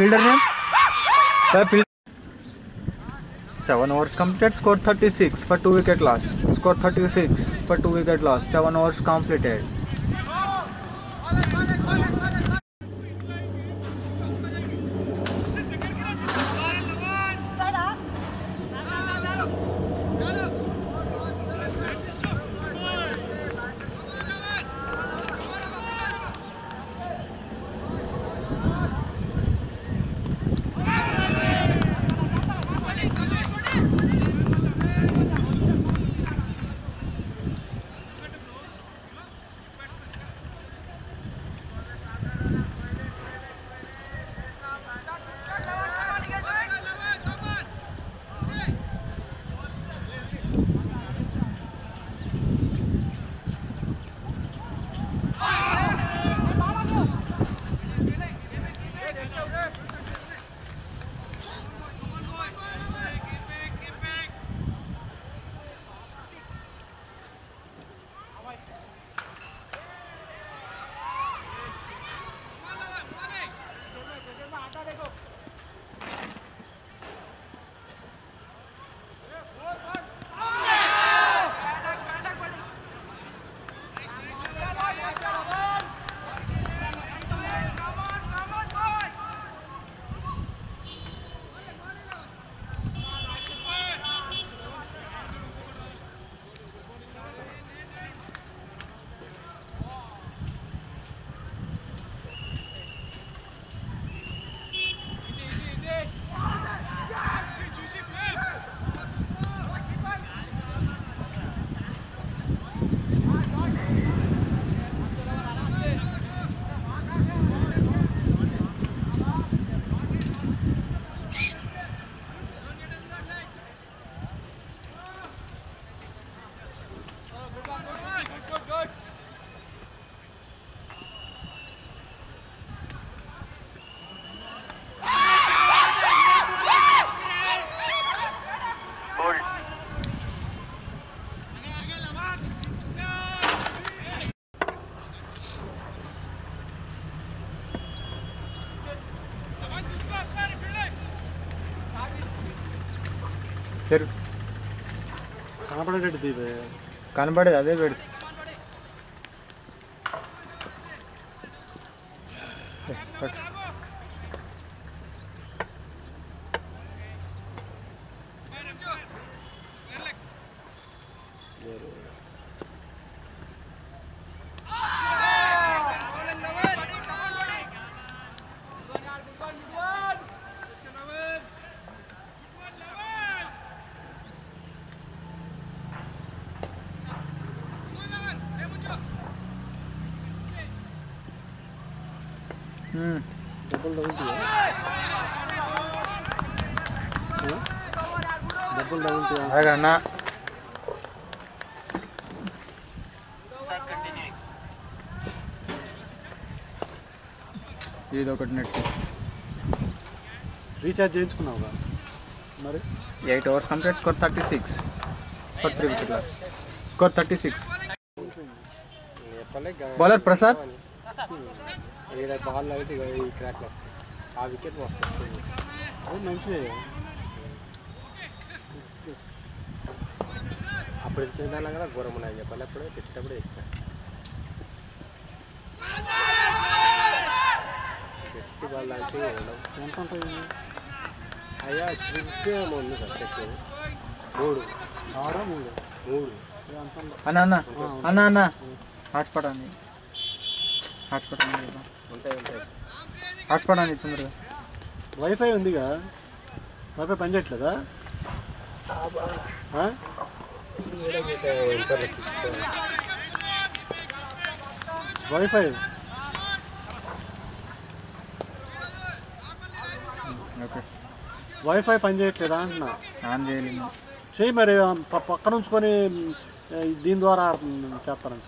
Fielder ने वह field seven overs completed score 36 for two wicket loss score 36 for two wicket loss seven overs completed కనబడేది అదే పెడుతుంది కొట్టినట్టు రీఛార్జ్ చేయించుకున్నావుగా మరి eight overs complete score thirty six for three wicket score thirty six bowler Prasad ball అయితే crack వస్తుంది ఆ wicket వస్తుంది అది మంచిదే అప్పుడు ఇచ్చిన దాని కూడా ఘోరం చెప్పాలి అప్పుడు పెట్టేటప్పుడు ఎక్కినా ఎంత ఉంటుంది అయ్యా ట్రిప్ ఏముంది సార్ మూడు ఆరు మూడు మూడు అన్న అన్న అన్న అన్న ఉంటాయి తొందరగా వైఫై ఉందిగా వైఫై పని చేయట్లేదా వైఫై వైఫై పని చేయట్లేదా అంటున్నా ఆన్ చేయి మరి ప- పక్కన ఉంచుకొని దీని ద్వారా చేస్తాను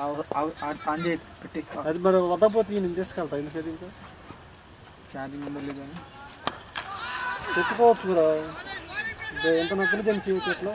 ఆన్ అది మరి వద్దపోతే నేను తీసుకెళ్తా ఎందుకంటే ఇంకా ఛార్జింగ్ ఉందో లేదో పెట్టుకోవచ్చు కూడా ఎంత నగ్గులు తెలిసి ఇట్లా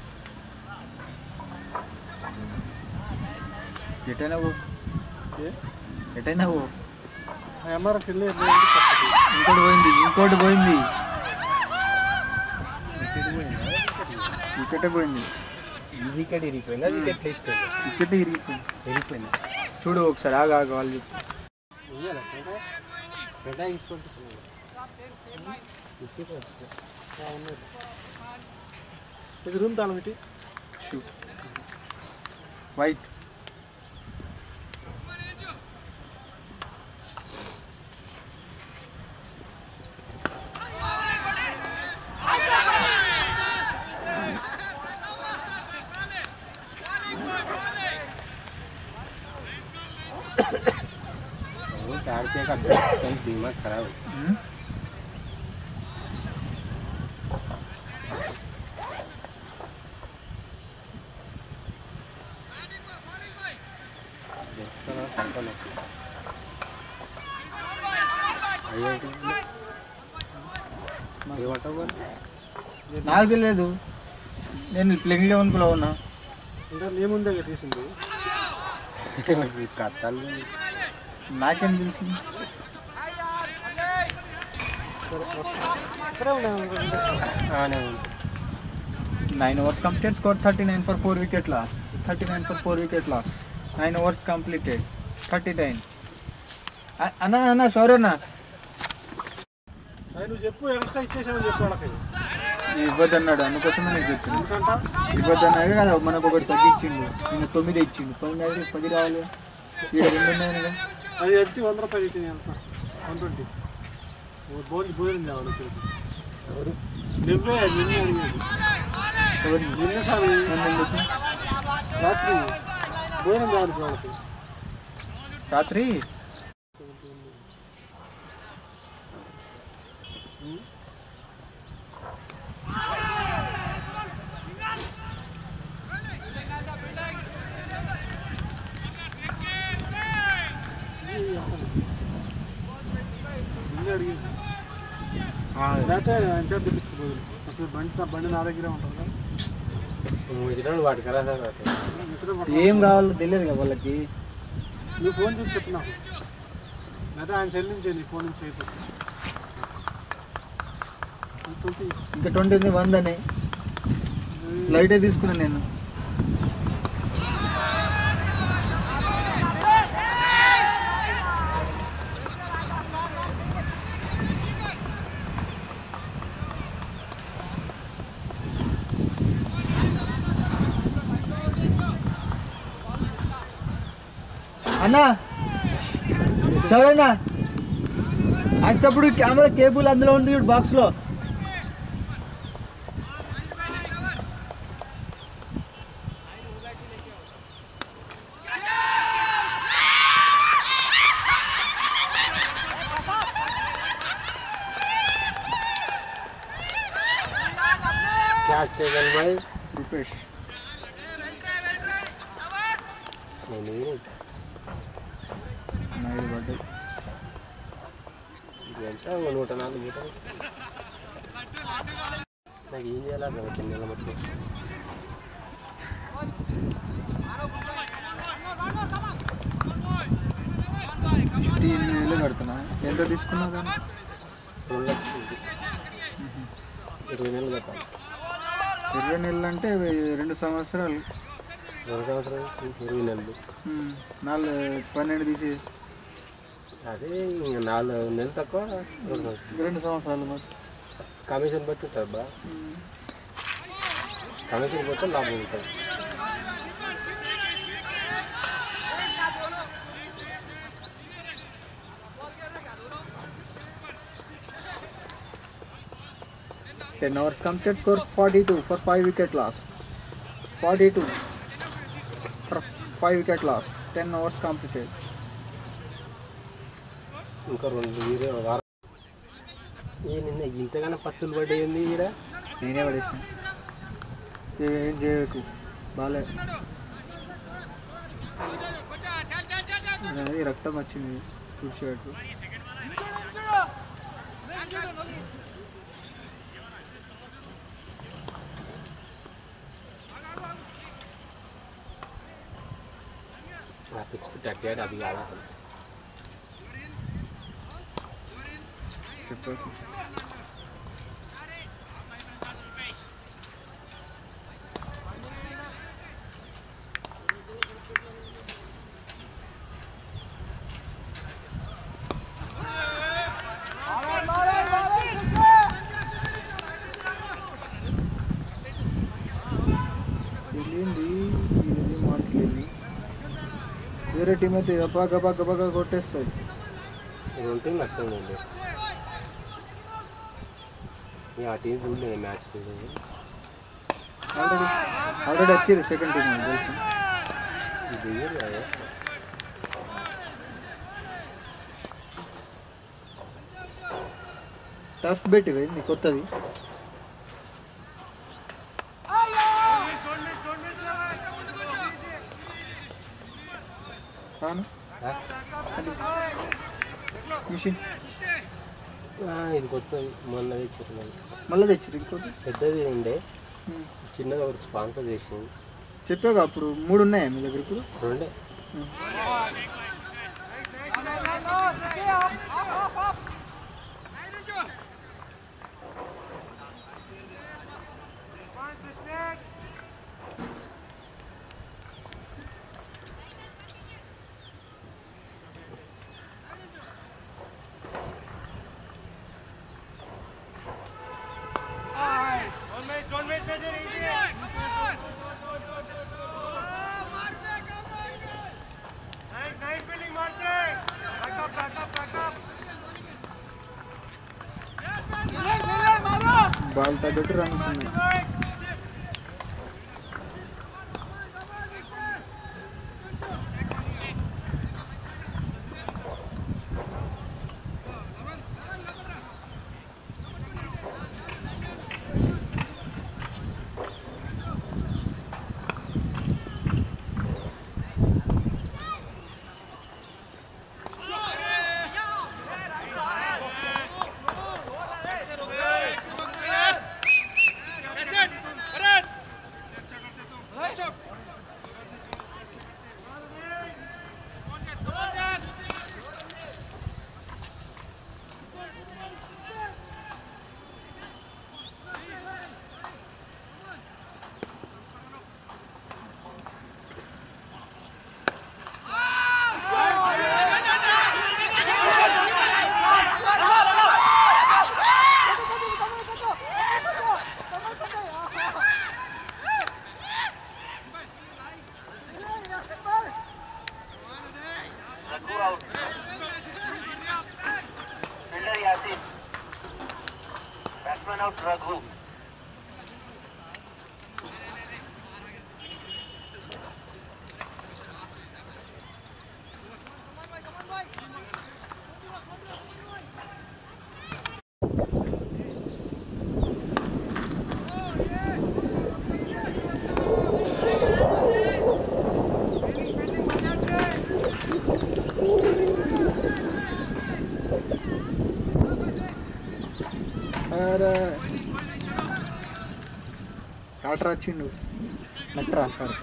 పో పో ఇంకోటి పోయింది ఇంకోటి పోయింది వికెట్ పోయింది వికెట్ ఇరిగిపోయిందా వికెట్ వికెట్ ఇరిగిపోయింది ఇరిగిపోయింది చూడు ఒకసారి ఆగా వాళ్ళు చెప్పు రూమ్ తాళం వైట్ ఆడితే అభ్యర్థి దిమాగ్ ఖరాబ్ हम्म? చేస్తున్నా పంటలు అయ్యో ఏమంటావు నాకు తెలియదు నేను ప్లేయింగ్ లెవెన్లో ఉన్నా అంటే నీ ముందే కదా తీసింది (laughs) కథలు నాకేం తెలుసు nine overs complete score thirty nine for four wicket loss thirty nine for four wicket loss nine overs completed thirty nine అన్నా అన్నా సౌర్య అన్నా చెప్పు ఎక్స్ట్రా అందుకోసమే నేను చెప్పాను ఇవ్వద్దన్నాడు కదా మనకు ఒకటి తగ్గించిండు నేను తొమ్మిది ఇచ్చిండు పది పది రావాలి ఇక రెండు ఉన్నాయి కదా అది ఎత్తి వంద రూపాయలు ఇచ్చింది ఎంత వన్ ట్వంటీ భోజనం భోజనం కావాలి ఎవరు నువ్వే నిన్నే అడిగేది నిన్న స్వామి రాత్రి భోజనం కావాలి వాళ్ళకి రాత్రి నా దగ్గర ఏం కావాలో తెలియదు కదా వాళ్ళకి నువ్వు ఫోన్ చూసి చెప్తున్నావు నాకు ఆయన చెల్లించండి ఫోన్ నుంచి ఇంకా ట్వంటీ వందనే లైటే తీసుకున్నాను నేను అన్నా సరేనా అసటప్పుడు కెమెరా కేబుల్ అందులో ఉంది బాక్స్లో సంవత్సరాలు రెండు సంవత్సరాలు ఇరవై నెలలు నాలుగు పన్నెండు తీసి అదే నాలుగు నెలలు తక్కువ రెండు సంవత్సరాలు కమిషన్ బట్టి ఉంటుంది బా కమిషన్ బట్టి లాభం ఉంటుంది Ten hours completed score 42 for 5 wicket loss. Forty two five wicket loss ten overs completed ఇంకా రెండు నిన్న ఇంతగానే పత్తులు పడేయండి ఇక్కడ నేనే పడేసిన ఏం చేయకు బాలే రక్తం వచ్చింది కూర్చోబెట్టు It's protected अभी आ टीम है तेरा पाग पाग पाग पाग कोटेस से रोल टीम लगता है मुझे ये आटीन जुल ले मैच के आलरेडी आलरेडी अच्छी है सेकंड टीम है बोलते हैं ये ये रहा है टफ बेटी है निकोटा भी మొన్న తెచ్చారు మళ్ళీ తెచ్చారు ఇంకోటి పెద్దది ఉండే చిన్నది ఒకటి స్పాన్సర్ చేసింది చెప్పావు అప్పుడు మూడు ఉన్నాయా మీ దగ్గర ఇప్పుడు రెండే tak ada berang sama order వచ్చిండు నట్రా సార్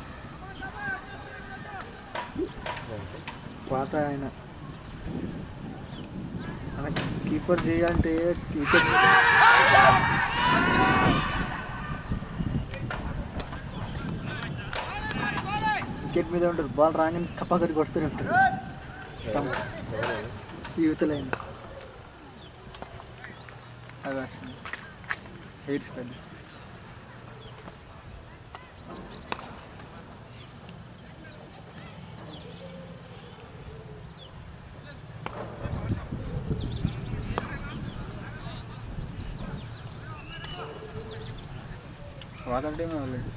పాత ఆయన మనకి కీపర్ చేయాలంటే కీపర్ వికెట్ మీద ఉంటారు బాల్ రాగానే కప్పకరి కొడుతూనే ఉంటారు యువతలైన అవకాశం ఎయిట్ స్పెల్లింగ్ में ऑलरेडी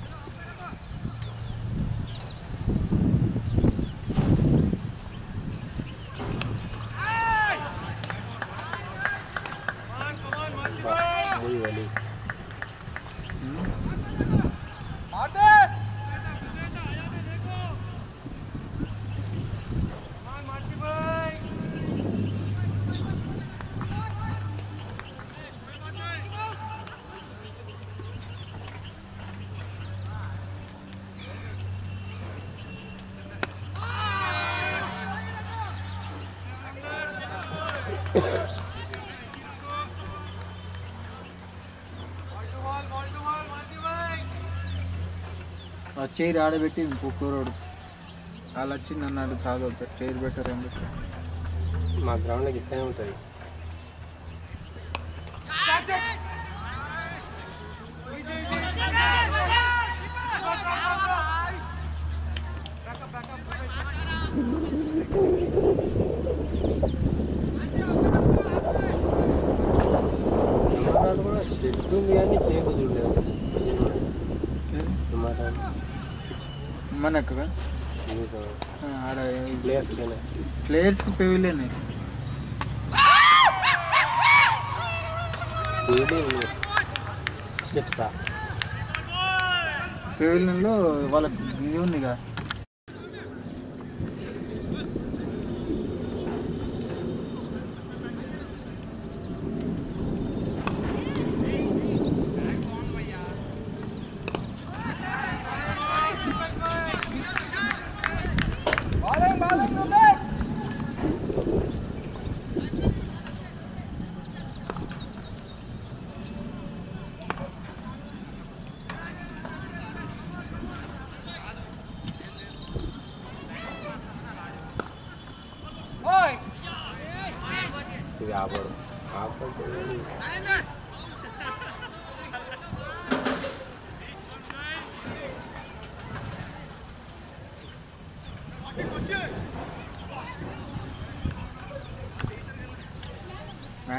చైర్ ఆడబెట్టి కూరోడు వాళ్ళు వచ్చి నన్ను అడుగు సాగు చైర్ పెట్టారు ఏం మా గ్రౌండ్కి ఇక్కడే ఉంటుంది ప్లేయర్స్ పెవిలియన్ స్టెప్స్ స్టెప్సా పెవిలియన్లో వాళ్ళ ఇది ఉందిగా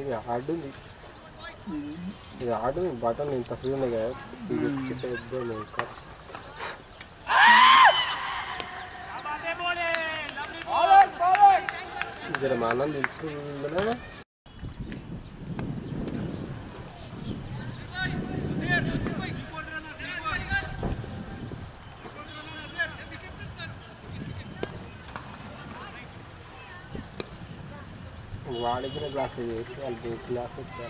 ఇది హార్డ్ ఉంది ఇది హార్డ్ ఉంది బటన్ ఇంత ఫ్రీ ఉంది కదా ఇది పెద్ద ఇంకా జర మా అన్నం తెలుసుకుందా तीसरे क्लास से क्लास से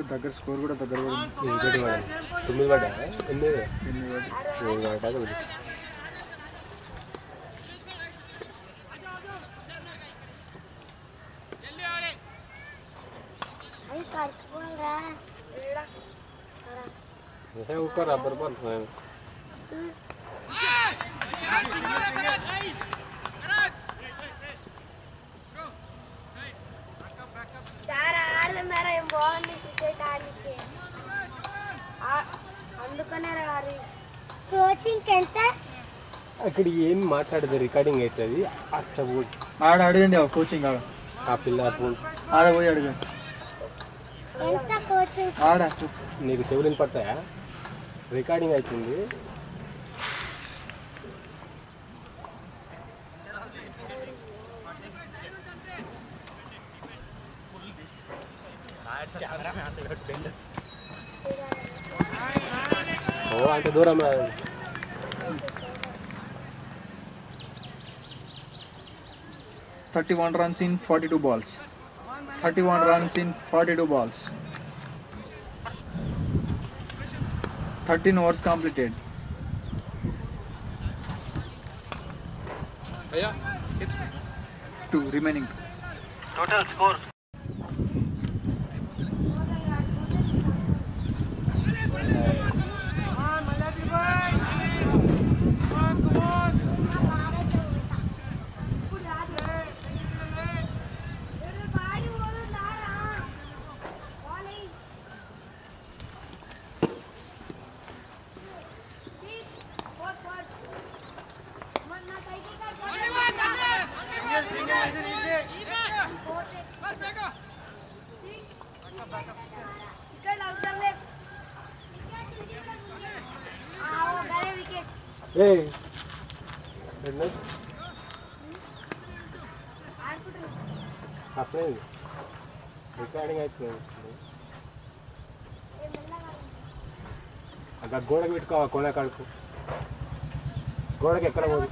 ఇది దగ్గర స్కోర్ కూడా దగ్గర ఇంకోటి పడ తొమ్మిది పడ్డా ఎనిమిది ఎనిమిది పడ్డా ऊपर रबर बन रहा है ఇక్కడ ఏం మాట్లాడదు రికార్డింగ్ అవుతుంది అట్లా పోయి ఆడ అడగండి ఆ కోచింగ్ ఆడ ఆ పిల్ల అటు ఆడ పోయి అడగండి ఆడ నీకు చెవులు వినపడతాయా రికార్డింగ్ అవుతుంది ఓ అంత దూరం 31 runs in 42 balls. 31 runs in 42 balls. 13 overs completed. Yeah. Two remaining. Total score గోడకి పెట్టుకోవా కొండ కడుపు గోడకి ఎక్కడ పోదు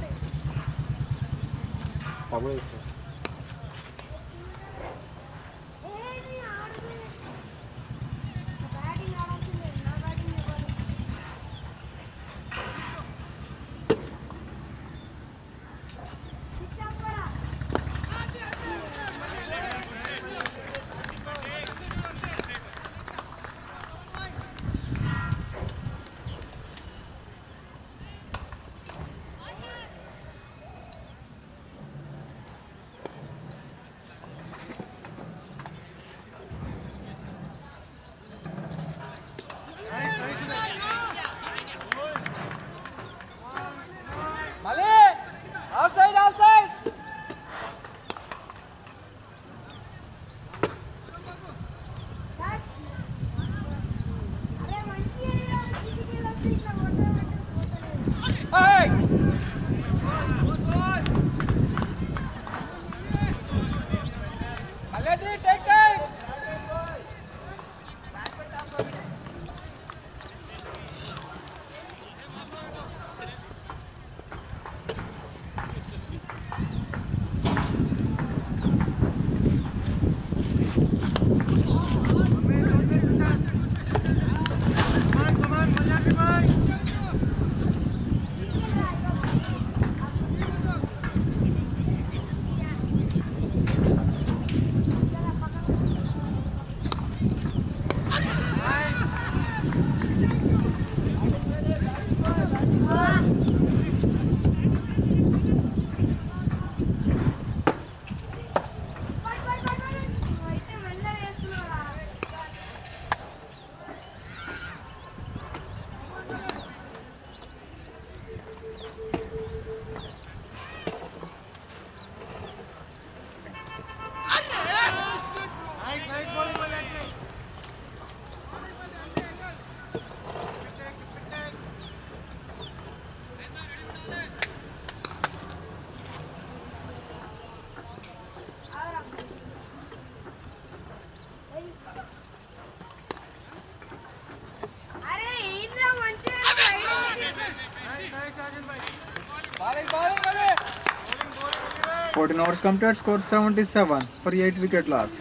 our completed score 77 for 8 wicket loss.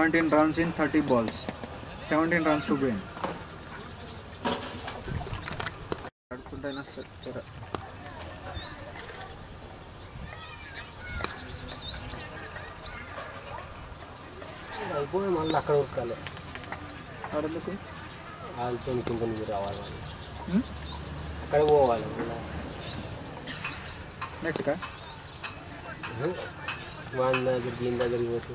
17 runs in 30 balls 17 runs to win అయిపోయి మళ్ళీ అక్కడ ఉరకాలి అక్కడెందుకు వాళ్ళతో కింద మీరు రావాలి అక్కడ పోవాలి నెట్కా వాళ్ళ దగ్గర దీని దగ్గరికి పోతే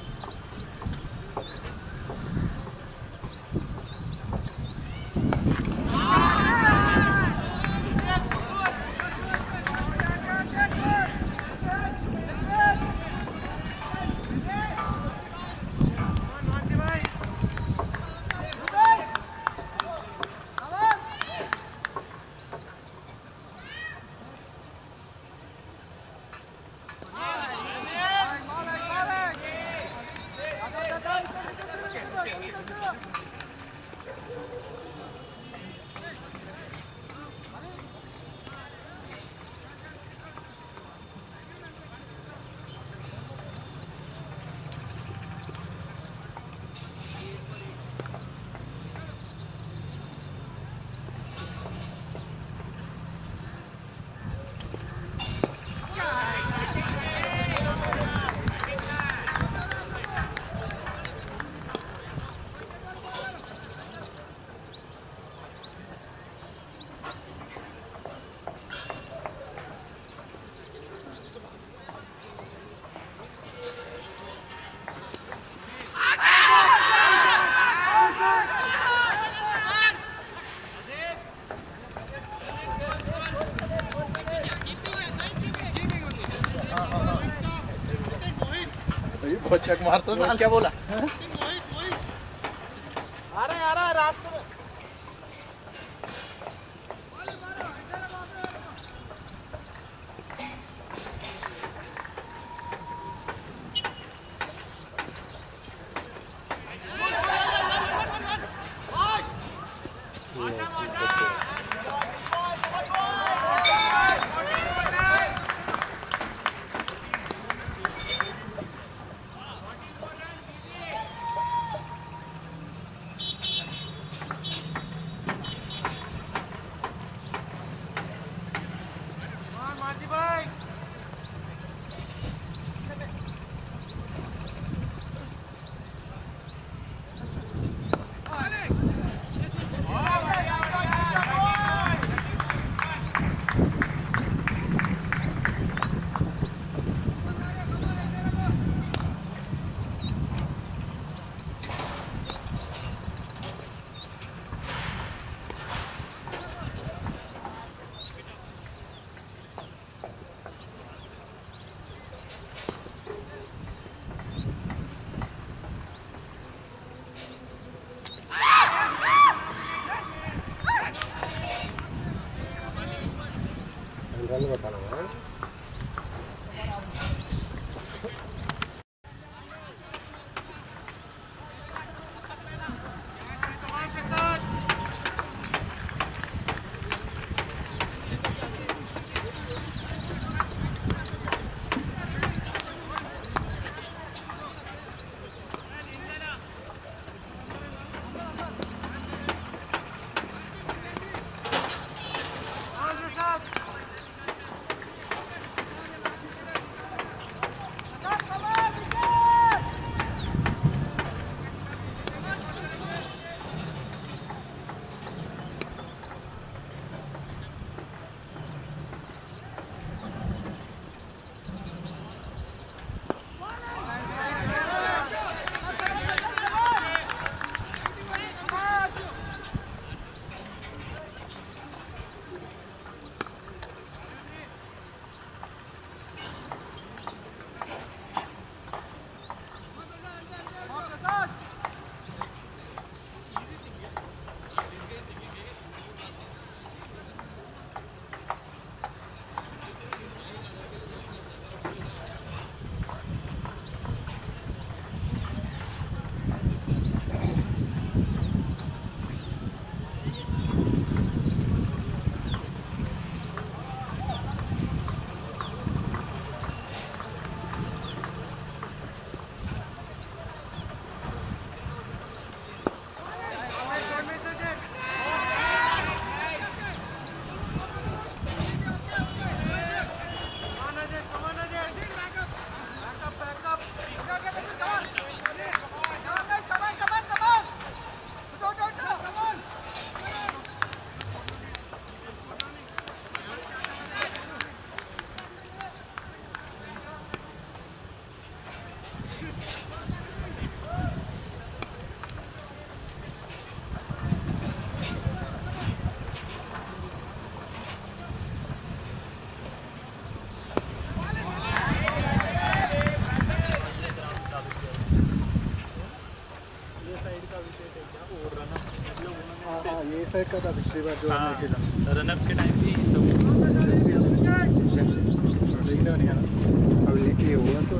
चक मारता क्या बोला साइड का था पिछली बार जो हाँ, हमने खेला रनअप के टाइम भी सब देखने नहीं आना अब लेके हुआ तो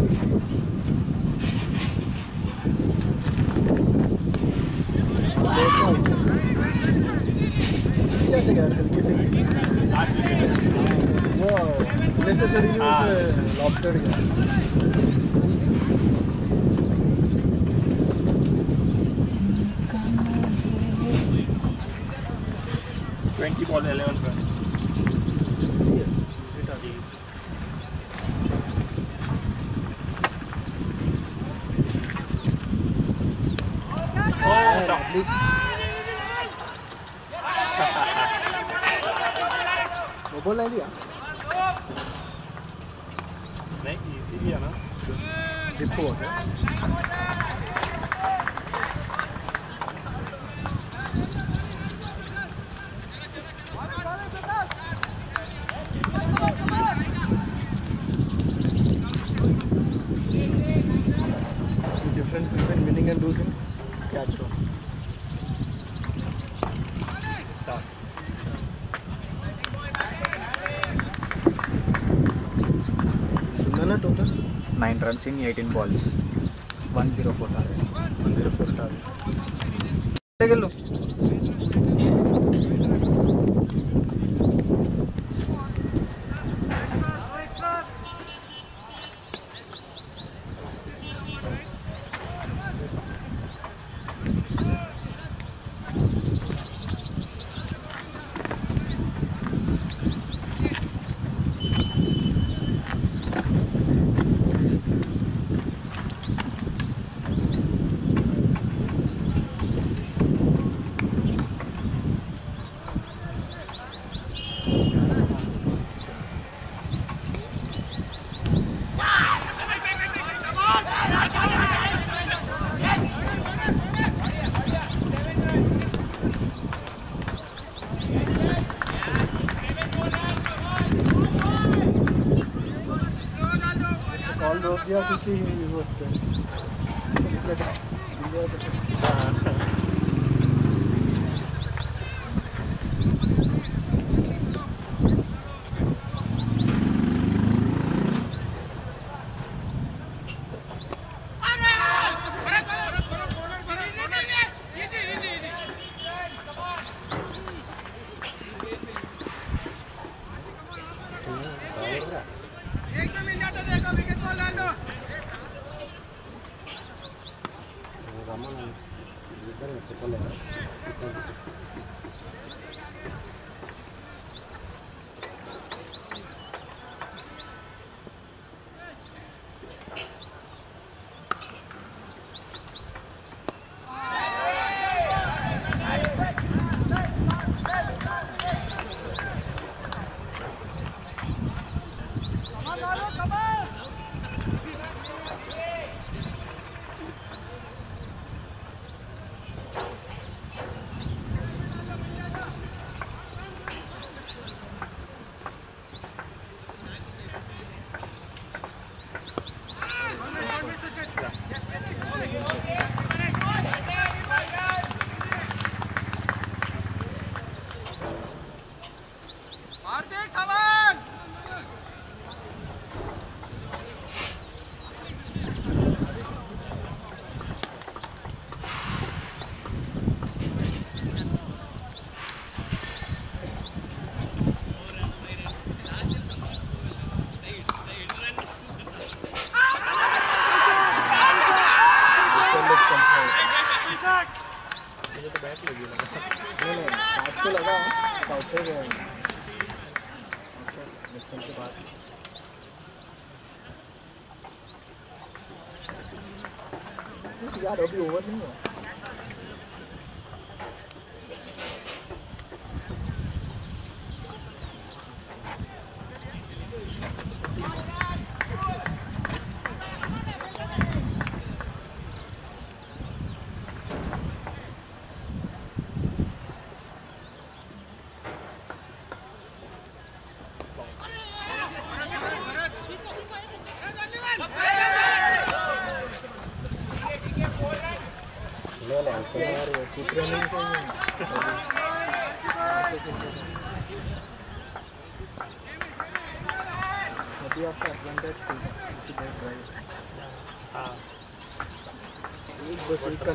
हल्के से हाँ, वो नेसेसरी हाँ। लॉबस्टर गया in 18 balls. this.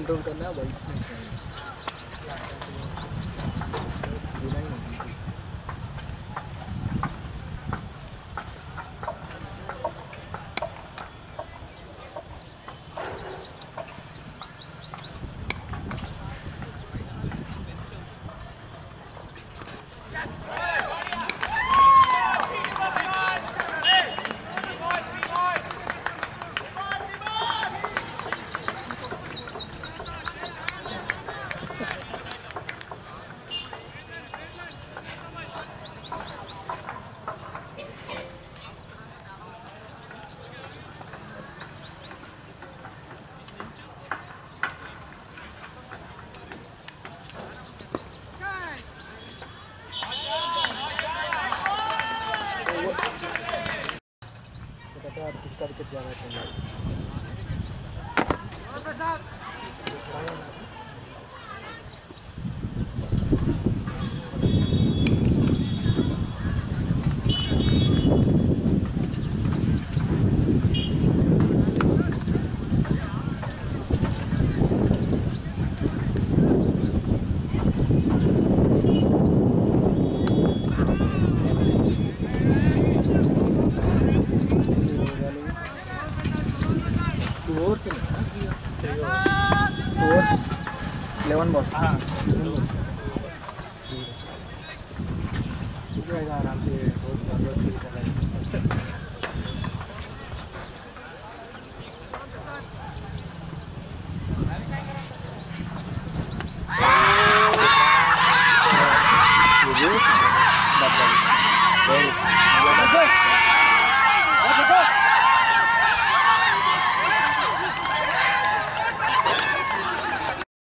डाउन करना है